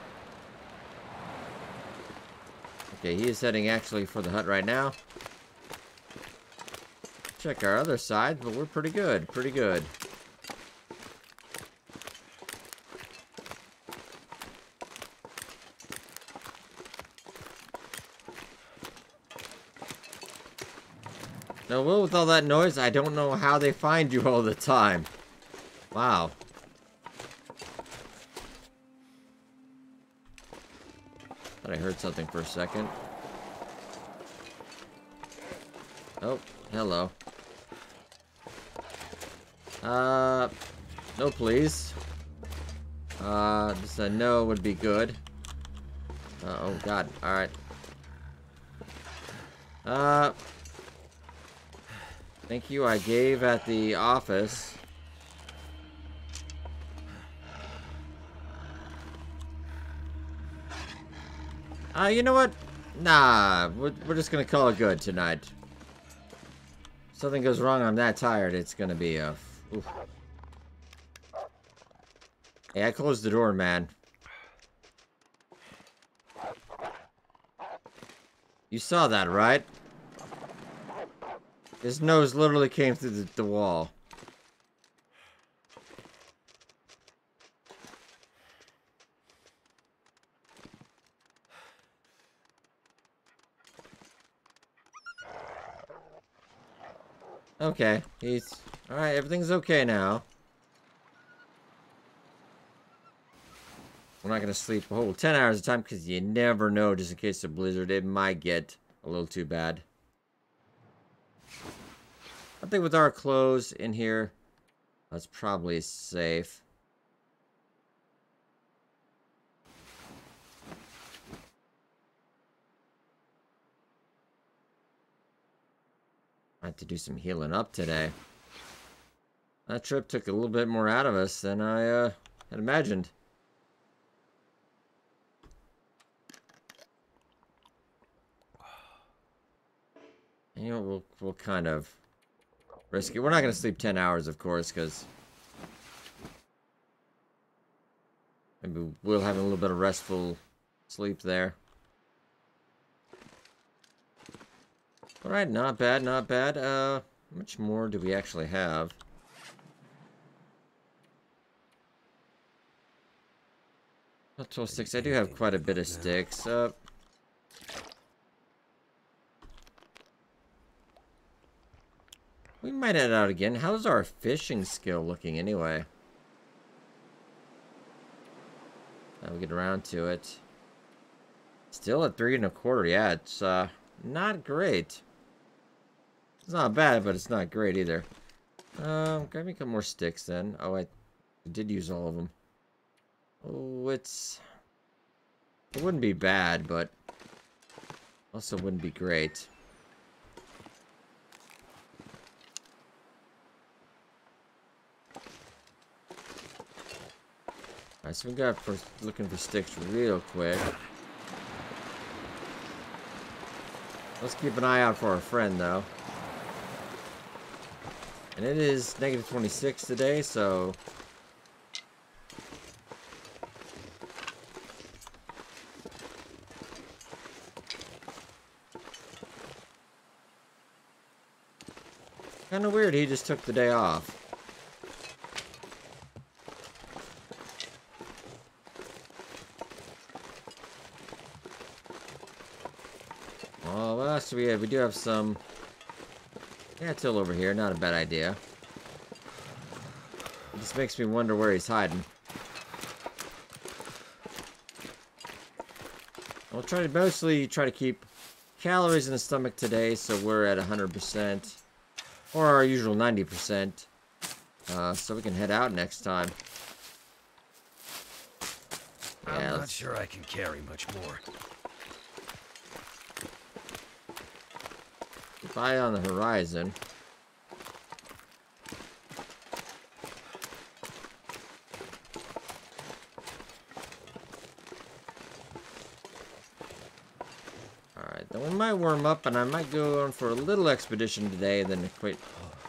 Okay, he is heading actually for the hut right now. Check our other side, but we're pretty good. Pretty good. Now, with all that noise, I don't know how they find you all the time. Wow. Thought I heard something for a second. Oh, hello. Uh, no please. Uh, just a no would be good. Uh, oh god, alright. Uh, thank you, I gave at the office. Uh, you know what? Nah, we're, we're just gonna call it good tonight. If something goes wrong, I'm that tired, it's gonna be a... Oof. Hey, I closed the door, man. You saw that, right? His nose literally came through the, the wall. Okay, he's... Alright, everything's okay now. We're not going to sleep a whole 10 hours of time because you never know, just in case the blizzard, it might get a little too bad. I think with our clothes in here, that's probably safe. I had to do some healing up today. That trip took a little bit more out of us than I uh, had imagined. You know, we'll, we'll kind of risk it. We're not going to sleep 10 hours, of course, because maybe we'll have a little bit of restful sleep there. Alright, not bad, not bad. Uh, how much more do we actually have? Not 12 sticks. I do have quite a bit of sticks. Uh, we might head out again. How's our fishing skill looking anyway? Now we get around to it. Still at three and a quarter. Yeah, it's uh, not great. It's not bad, but it's not great either. Um, me a couple more sticks then. Oh, I did use all of them. Oh, it's... It wouldn't be bad, but also wouldn't be great. Alright, so we got for looking for sticks real quick. Let's keep an eye out for our friend, though. And it is negative 26 today, so... Kinda weird he just took the day off. Oh, what else do we have? We do have some yeah, it's still over here. Not a bad idea. It just makes me wonder where he's hiding. I'll try to mostly try to keep calories in the stomach today, so we're at 100%. Or our usual 90%. Uh, so we can head out next time. Yeah, I'm not sure I can carry much more. Eye on the horizon. Alright, then we might warm up and I might go on for a little expedition today then quit.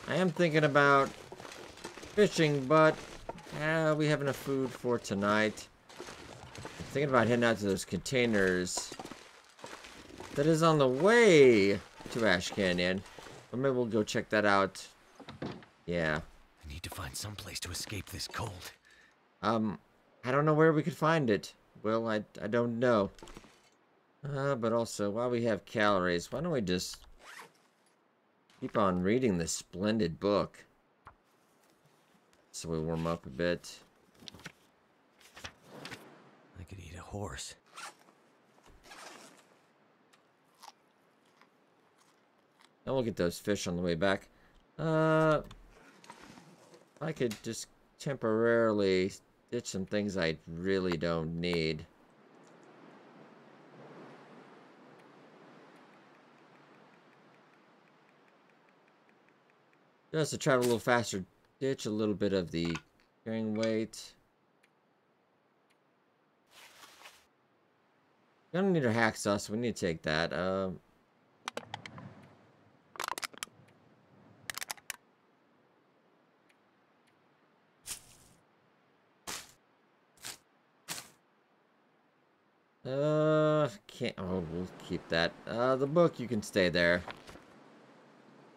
I am thinking about fishing, but uh, we have enough food for tonight. I'm thinking about heading out to those containers that is on the way to Ash Canyon. Or maybe we'll go check that out. Yeah. I need to find some place to escape this cold. Um, I don't know where we could find it. Well, I, I don't know. Uh, but also, while we have calories, why don't we just keep on reading this splendid book? So we warm up a bit. I could eat a horse. And we'll get those fish on the way back. Uh, I could just temporarily ditch some things I really don't need. Just to travel a little faster, ditch a little bit of the carrying weight. Gonna need our hacksaw, so we need to take that. Um, Uh, can't. Oh, we'll keep that. Uh, the book, you can stay there.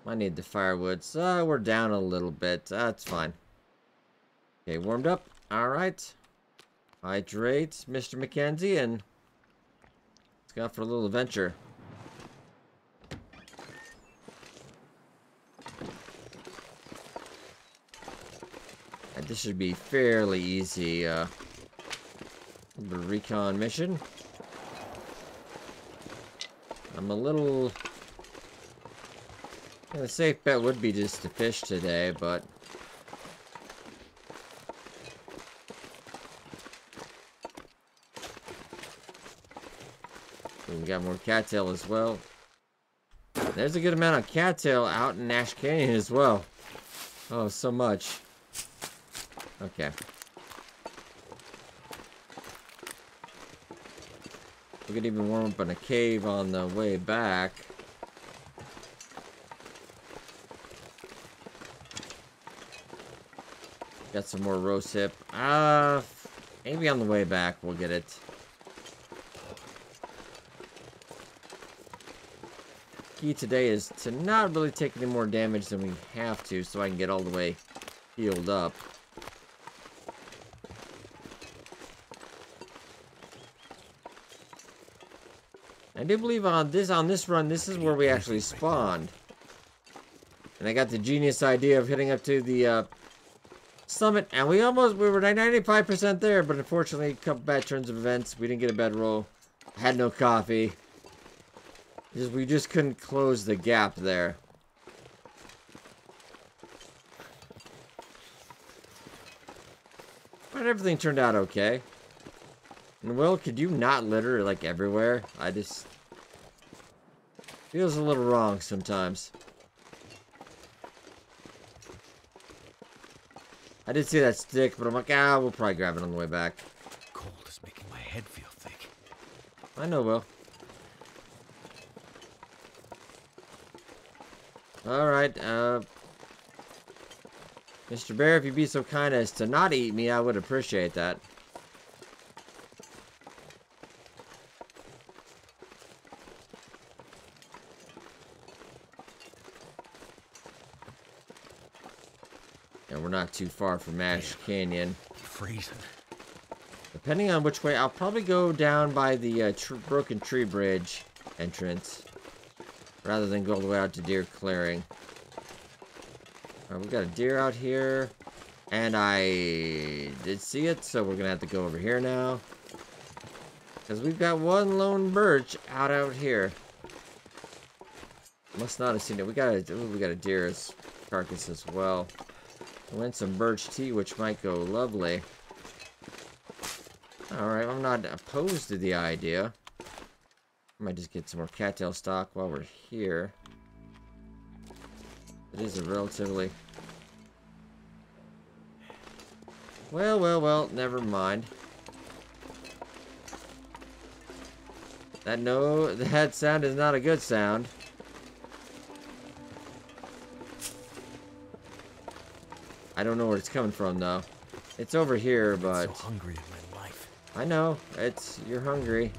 I need the firewood. So we're down a little bit. That's fine. Okay, warmed up. All right. Hydrate, Mr. Mackenzie, and let's go for a little adventure. And this should be fairly easy, uh, recon mission. I'm a little... Yeah, the safe bet would be just to fish today, but... we got more cattail as well. There's a good amount of cattail out in Ash Canyon as well. Oh, so much. Okay. We could even warm up in a cave on the way back. Got some more rose hip. Uh, maybe on the way back we'll get it. Key today is to not really take any more damage than we have to so I can get all the way healed up. I do believe on this on this run, this is where we actually spawned. And I got the genius idea of heading up to the uh, summit, and we almost, we were 95% there, but unfortunately, a couple bad turns of events, we didn't get a bedroll, had no coffee. Just, we just couldn't close the gap there. But everything turned out okay. And Will, could you not litter, like, everywhere? I just... Feels a little wrong sometimes. I did see that stick, but I'm like, ah, we'll probably grab it on the way back. Cold is making my head feel thick. I know, Will. Alright, uh... Mr. Bear, if you'd be so kind as to not eat me, I would appreciate that. And we're not too far from Ash Canyon. Freezing. Depending on which way, I'll probably go down by the uh, tr Broken Tree Bridge entrance. Rather than go all the way out to Deer Clearing. Alright, we've got a deer out here. And I did see it, so we're gonna have to go over here now. Because we've got one lone birch out out here. Must not have seen it. We got a, ooh, we got a deer's carcass as well. And some birch tea, which might go lovely. Alright, I'm not opposed to the idea. Might just get some more cattail stock while we're here. It is a relatively... Well, well, well, never mind. That no, that sound is not a good sound. I don't know where it's coming from though. It's over here, but so hungry in my life. I know. It's you're hungry.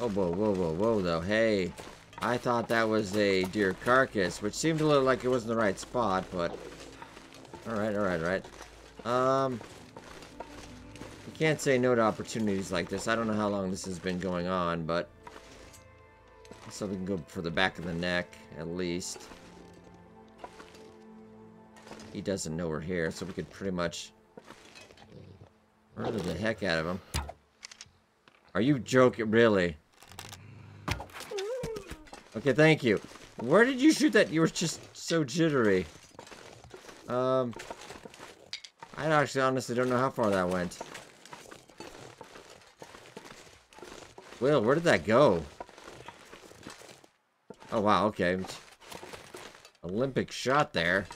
Oh, whoa, whoa, whoa, whoa, though. Hey, I thought that was a deer carcass, which seemed a little like it was in the right spot, but... Alright, alright, alright. Um... You can't say no to opportunities like this. I don't know how long this has been going on, but... So we can go for the back of the neck, at least. He doesn't know we're here, so we could pretty much... Murder the heck out of him. Are you joking? Really? Okay, thank you. Where did you shoot that? You were just so jittery. Um, I actually honestly don't know how far that went. Will, where did that go? Oh, wow, okay. Olympic shot there.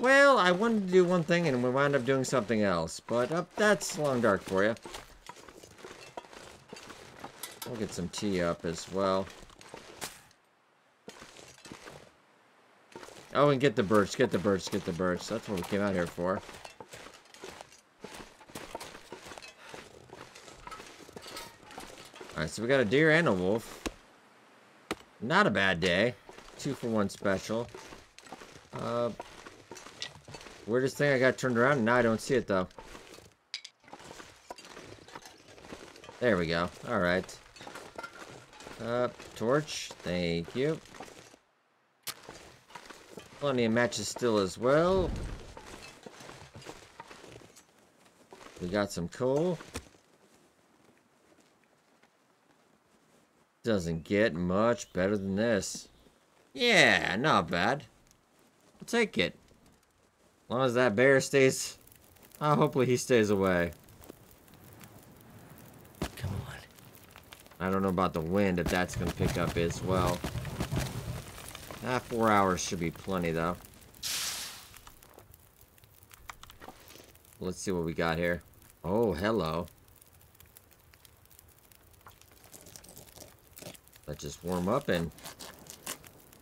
Well, I wanted to do one thing and we wound up doing something else. But uh, that's long dark for you. We'll get some tea up as well. Oh, and get the birch, get the birch, get the birch. That's what we came out here for. Alright, so we got a deer and a wolf. Not a bad day. Two for one special. Uh, weirdest thing I got turned around, and now I don't see it, though. There we go. Alright. Uh, torch. Thank you. Plenty of matches still as well. We got some coal. Doesn't get much better than this. Yeah, not bad. I'll take it. As long as that bear stays... Uh, hopefully he stays away. Come on. I don't know about the wind, if that's going to pick up as well. Ah, four hours should be plenty, though. Let's see what we got here. Oh, hello. Let's just warm up and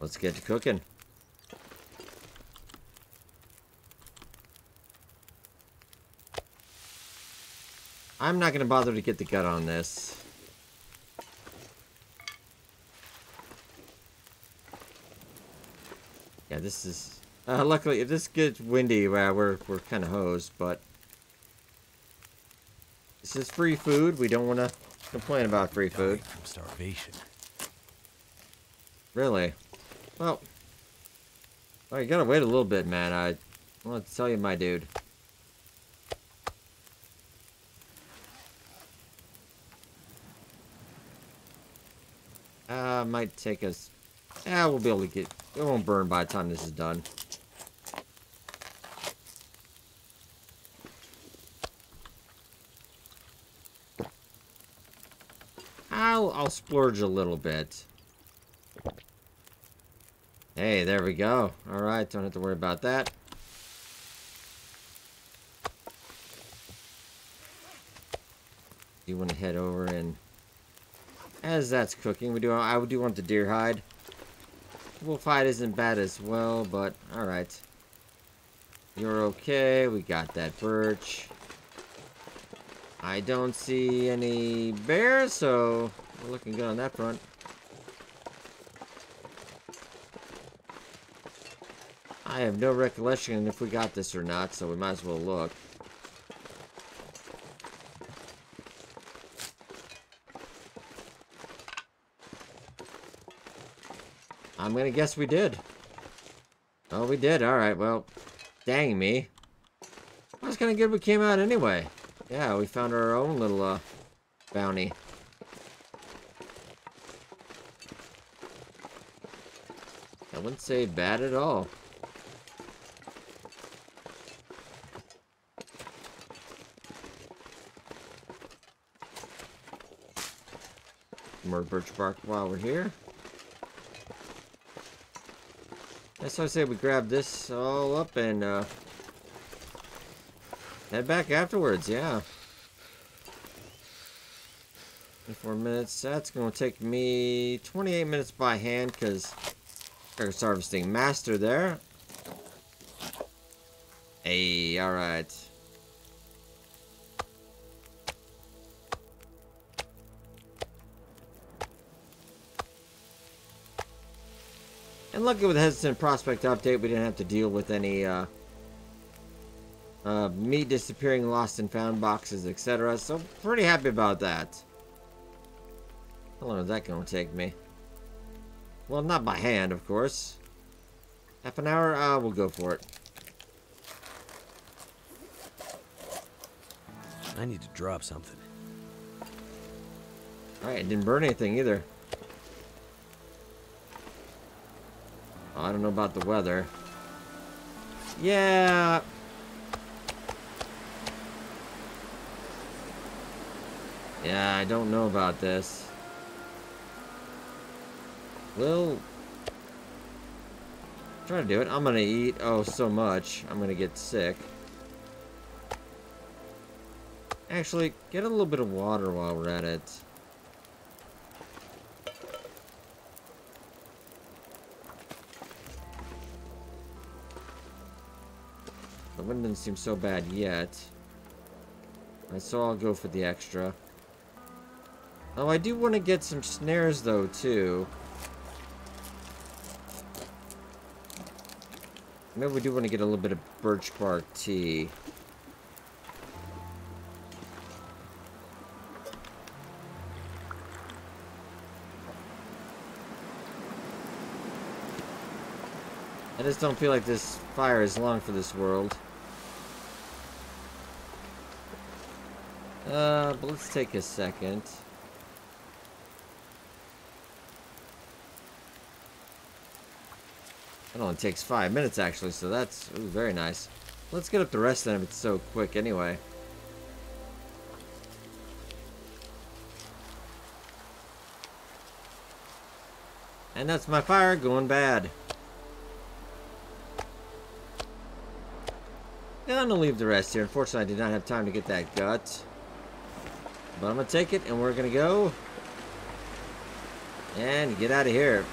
let's get to cooking. I'm not going to bother to get the gut on this. Yeah, this is... Uh, luckily, if this gets windy, uh, we're, we're kind of hosed, but... This is free food. We don't want to complain about free food. From starvation. Really? Well... Well, you gotta wait a little bit, man. I want to tell you, my dude. Uh, might take us... Yeah, we'll be able to get... It won't burn by the time this is done. I'll, I'll splurge a little bit. Hey, there we go. Alright, don't have to worry about that. You want to head over and... As that's cooking, we do. I do want the deer hide. Wolf hide isn't bad as well, but alright. You're okay. We got that birch. I don't see any bears, so we're looking good on that front. I have no recollection if we got this or not, so we might as well look. I'm gonna guess we did. Oh, we did. Alright, well, dang me. That's kind of good we came out anyway. Yeah, we found our own little, uh, bounty. I wouldn't say bad at all. More birch bark while we're here. That's why I say we grab this all up and uh, head back afterwards, yeah. 24 minutes. That's going to take me 28 minutes by hand because there's harvesting master there. Hey, alright. And lucky with the Hesitant Prospect update, we didn't have to deal with any uh, uh, meat disappearing, lost and found boxes, etc. So, pretty happy about that. How long is that going to take me? Well, not by hand, of course. Half an hour? Uh, we'll go for it. I need to drop something. Alright, it didn't burn anything either. I don't know about the weather. Yeah. Yeah, I don't know about this. We'll try to do it. I'm gonna eat oh so much. I'm gonna get sick. Actually, get a little bit of water while we're at it. The wind doesn't seem so bad yet. And so I'll go for the extra. Oh, I do want to get some snares, though, too. Maybe we do want to get a little bit of birch bark tea. I just don't feel like this fire is long for this world. Uh, but let's take a second. It only takes five minutes actually, so that's ooh, very nice. Let's get up the rest then if it's so quick anyway. And that's my fire going bad. And I'm Gonna leave the rest here. Unfortunately, I did not have time to get that gut. But I'm gonna take it and we're gonna go. And get out of here.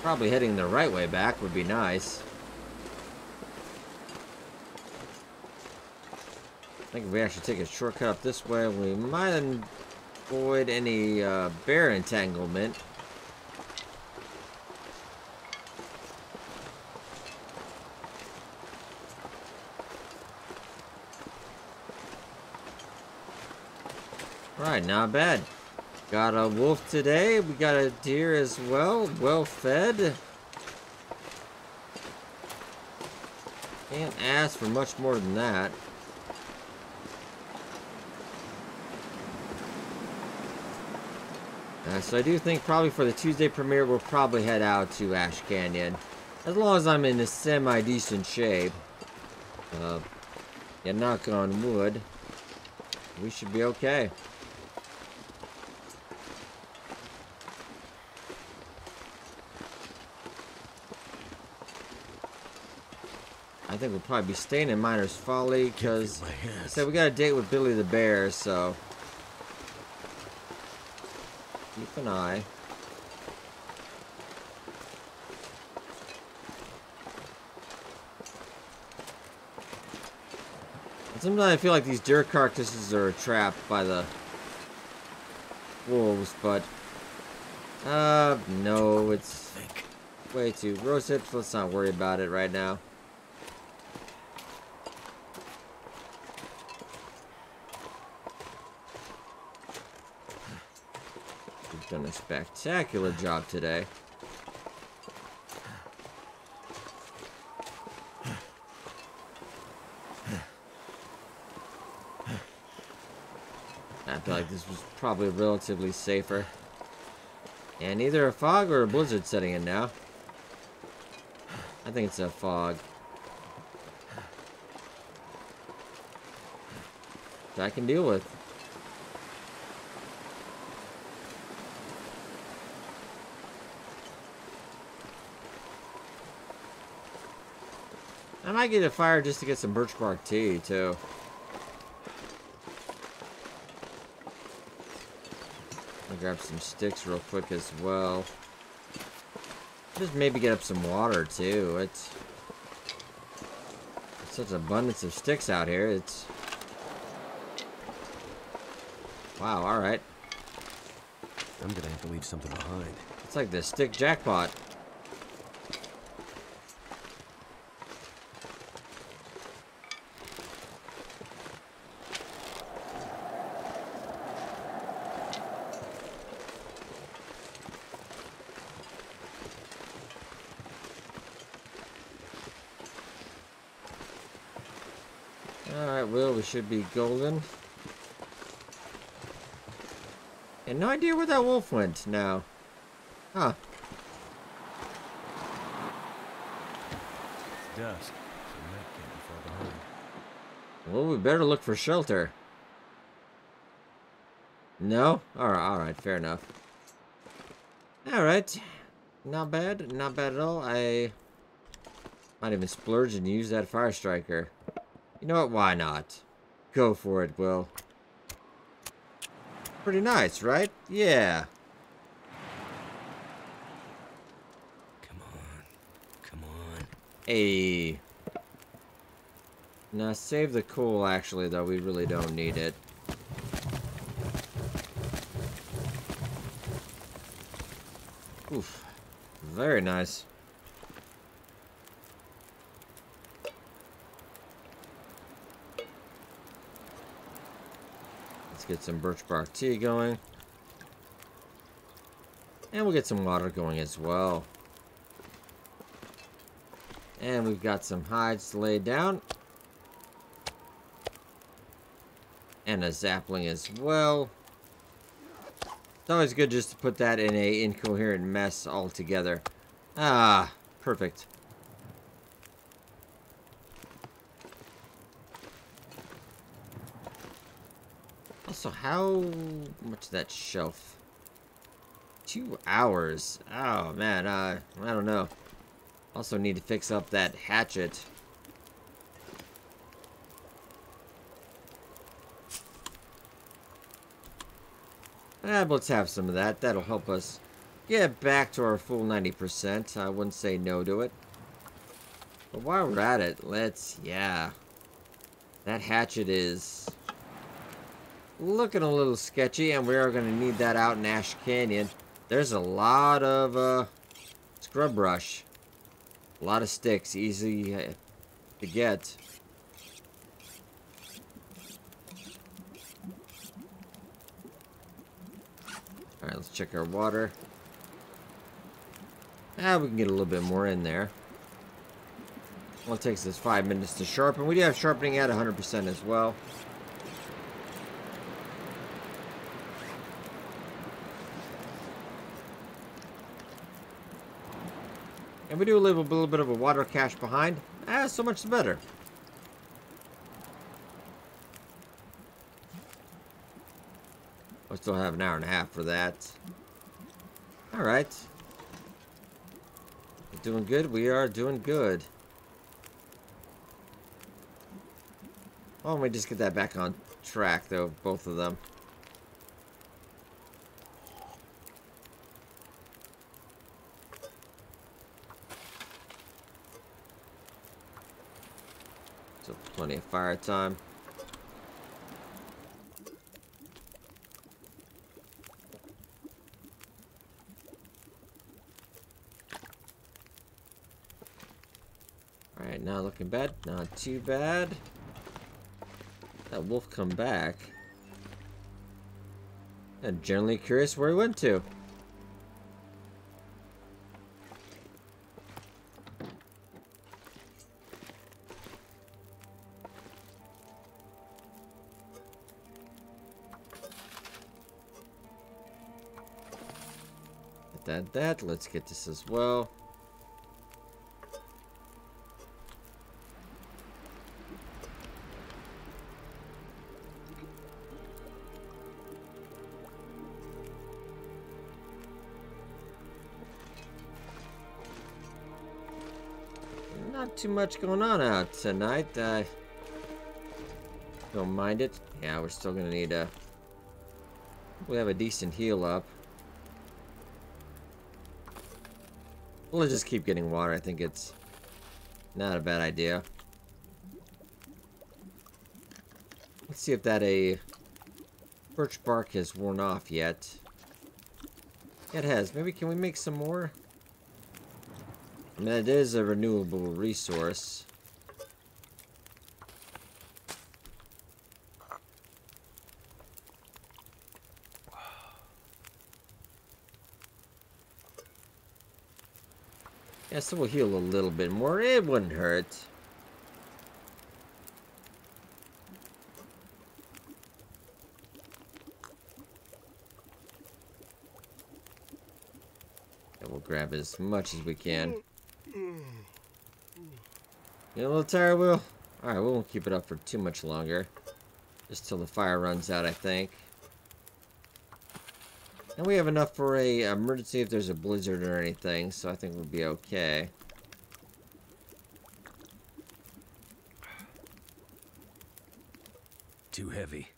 Probably heading the right way back would be nice. I think if we actually take a shortcut up this way, we might avoid any uh, bear entanglement. Right, not bad. Got a wolf today. We got a deer as well. Well fed. Can't ask for much more than that. Uh, so I do think probably for the Tuesday premiere, we'll probably head out to Ash Canyon. As long as I'm in a semi-decent shape. Uh, yeah, knock on wood. We should be okay. Think we'll probably be staying in Miner's Folly because I said we got a date with Billy the Bear, so keep an eye. Sometimes I feel like these deer carcasses are trapped by the wolves, but uh, no, it's way too. Rose hips, let's not worry about it right now. Done a spectacular job today. I feel like this was probably relatively safer. And either a fog or a blizzard setting in now. I think it's a fog. That I can deal with. Might get a fire just to get some birch bark tea, too. I'll grab some sticks real quick as well. Just maybe get up some water, too. It's, it's such abundance of sticks out here. It's... Wow, alright. I'm gonna have to leave something behind. It's like the stick jackpot. Alright, Will, we should be golden. And no idea where that wolf went now. Huh. It's dusk, so night can't be far behind. Well, we better look for shelter. No? Alright, alright, fair enough. Alright. Not bad, not bad at all. I might even splurge and use that fire striker. You know what, why not? Go for it, Will. Pretty nice, right? Yeah. Come on. Come on. Hey. Now, save the coal, actually, though. We really don't need it. Oof. Very nice. Let's get some birch bark tea going. And we'll get some water going as well. And we've got some hides to lay down. And a sapling as well. It's always good just to put that in a incoherent mess altogether. Ah, perfect. Also, how much that shelf? Two hours. Oh, man. Uh, I don't know. Also need to fix up that hatchet. Eh, let's have some of that. That'll help us get back to our full 90%. I wouldn't say no to it. But while we're at it, let's, yeah. That hatchet is looking a little sketchy, and we are going to need that out in Ash Canyon. There's a lot of uh, scrub brush. A lot of sticks, easy uh, to get. Alright, let's check our water. Ah, we can get a little bit more in there. Well, it takes us five minutes to sharpen. We do have sharpening at 100% as well. And we do leave a little bit of a water cache behind. Ah, so much the better. I still have an hour and a half for that. Alright. Doing good? We are doing good. Why don't we just get that back on track, though, both of them. So plenty of fire time. Alright, not looking bad. Not too bad. That wolf come back. I'm generally curious where he went to. That, let's get this as well. Not too much going on out tonight. I don't mind it. Yeah, we're still gonna need a. We have a decent heal up. We'll just keep getting water. I think it's not a bad idea. Let's see if that a birch bark has worn off yet. It has. Maybe can we make some more? I mean, it is a renewable resource. So we'll heal a little bit more. It wouldn't hurt. And we'll grab as much as we can. Get a little tired, Will? Alright, we won't keep it up for too much longer. Just till the fire runs out, I think. And we have enough for a uh, emergency if there's a blizzard or anything, so I think we'll be okay. Too heavy.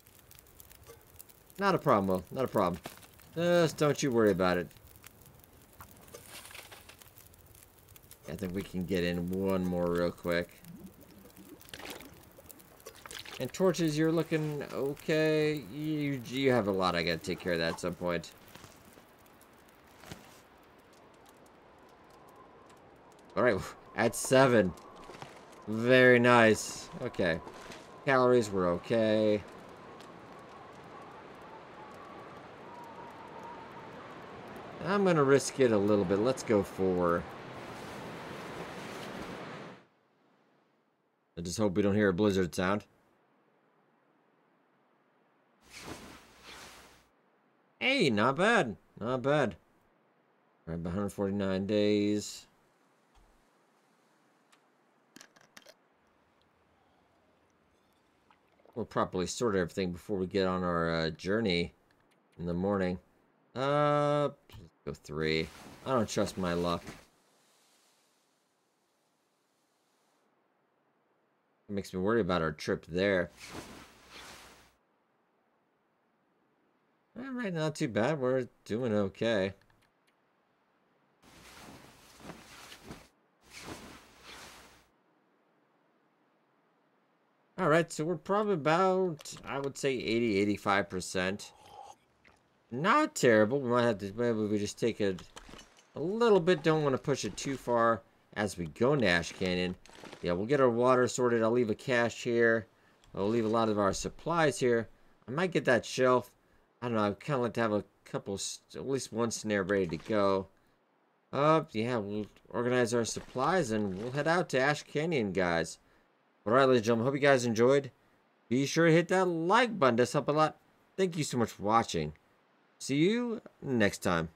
Not a problem, Will. Not a problem. Just don't you worry about it. I think we can get in one more real quick. And torches, you're looking okay. You, you have a lot. I gotta take care of that at some point. Alright, at seven. Very nice. Okay. Calories were okay. I'm gonna risk it a little bit. Let's go for I just hope we don't hear a blizzard sound. Hey, not bad. Not bad. All right, 149 days. We'll properly sort everything before we get on our uh, journey in the morning. Uh, go three. I don't trust my luck. It makes me worry about our trip there. Alright, not too bad. We're doing okay. Alright, so we're probably about, I would say 80, 85%. Not terrible. We might have to, maybe we just take it a little bit. Don't want to push it too far as we go Nash Canyon. Yeah, we'll get our water sorted. I'll leave a cache here. I'll leave a lot of our supplies here. I might get that shelf. I don't know. I kind of like to have a couple, at least one snare ready to go. Uh, yeah, we'll organize our supplies and we'll head out to Ash Canyon, guys. Alright, ladies and gentlemen, hope you guys enjoyed. Be sure to hit that like button. Does help a lot. Thank you so much for watching. See you next time.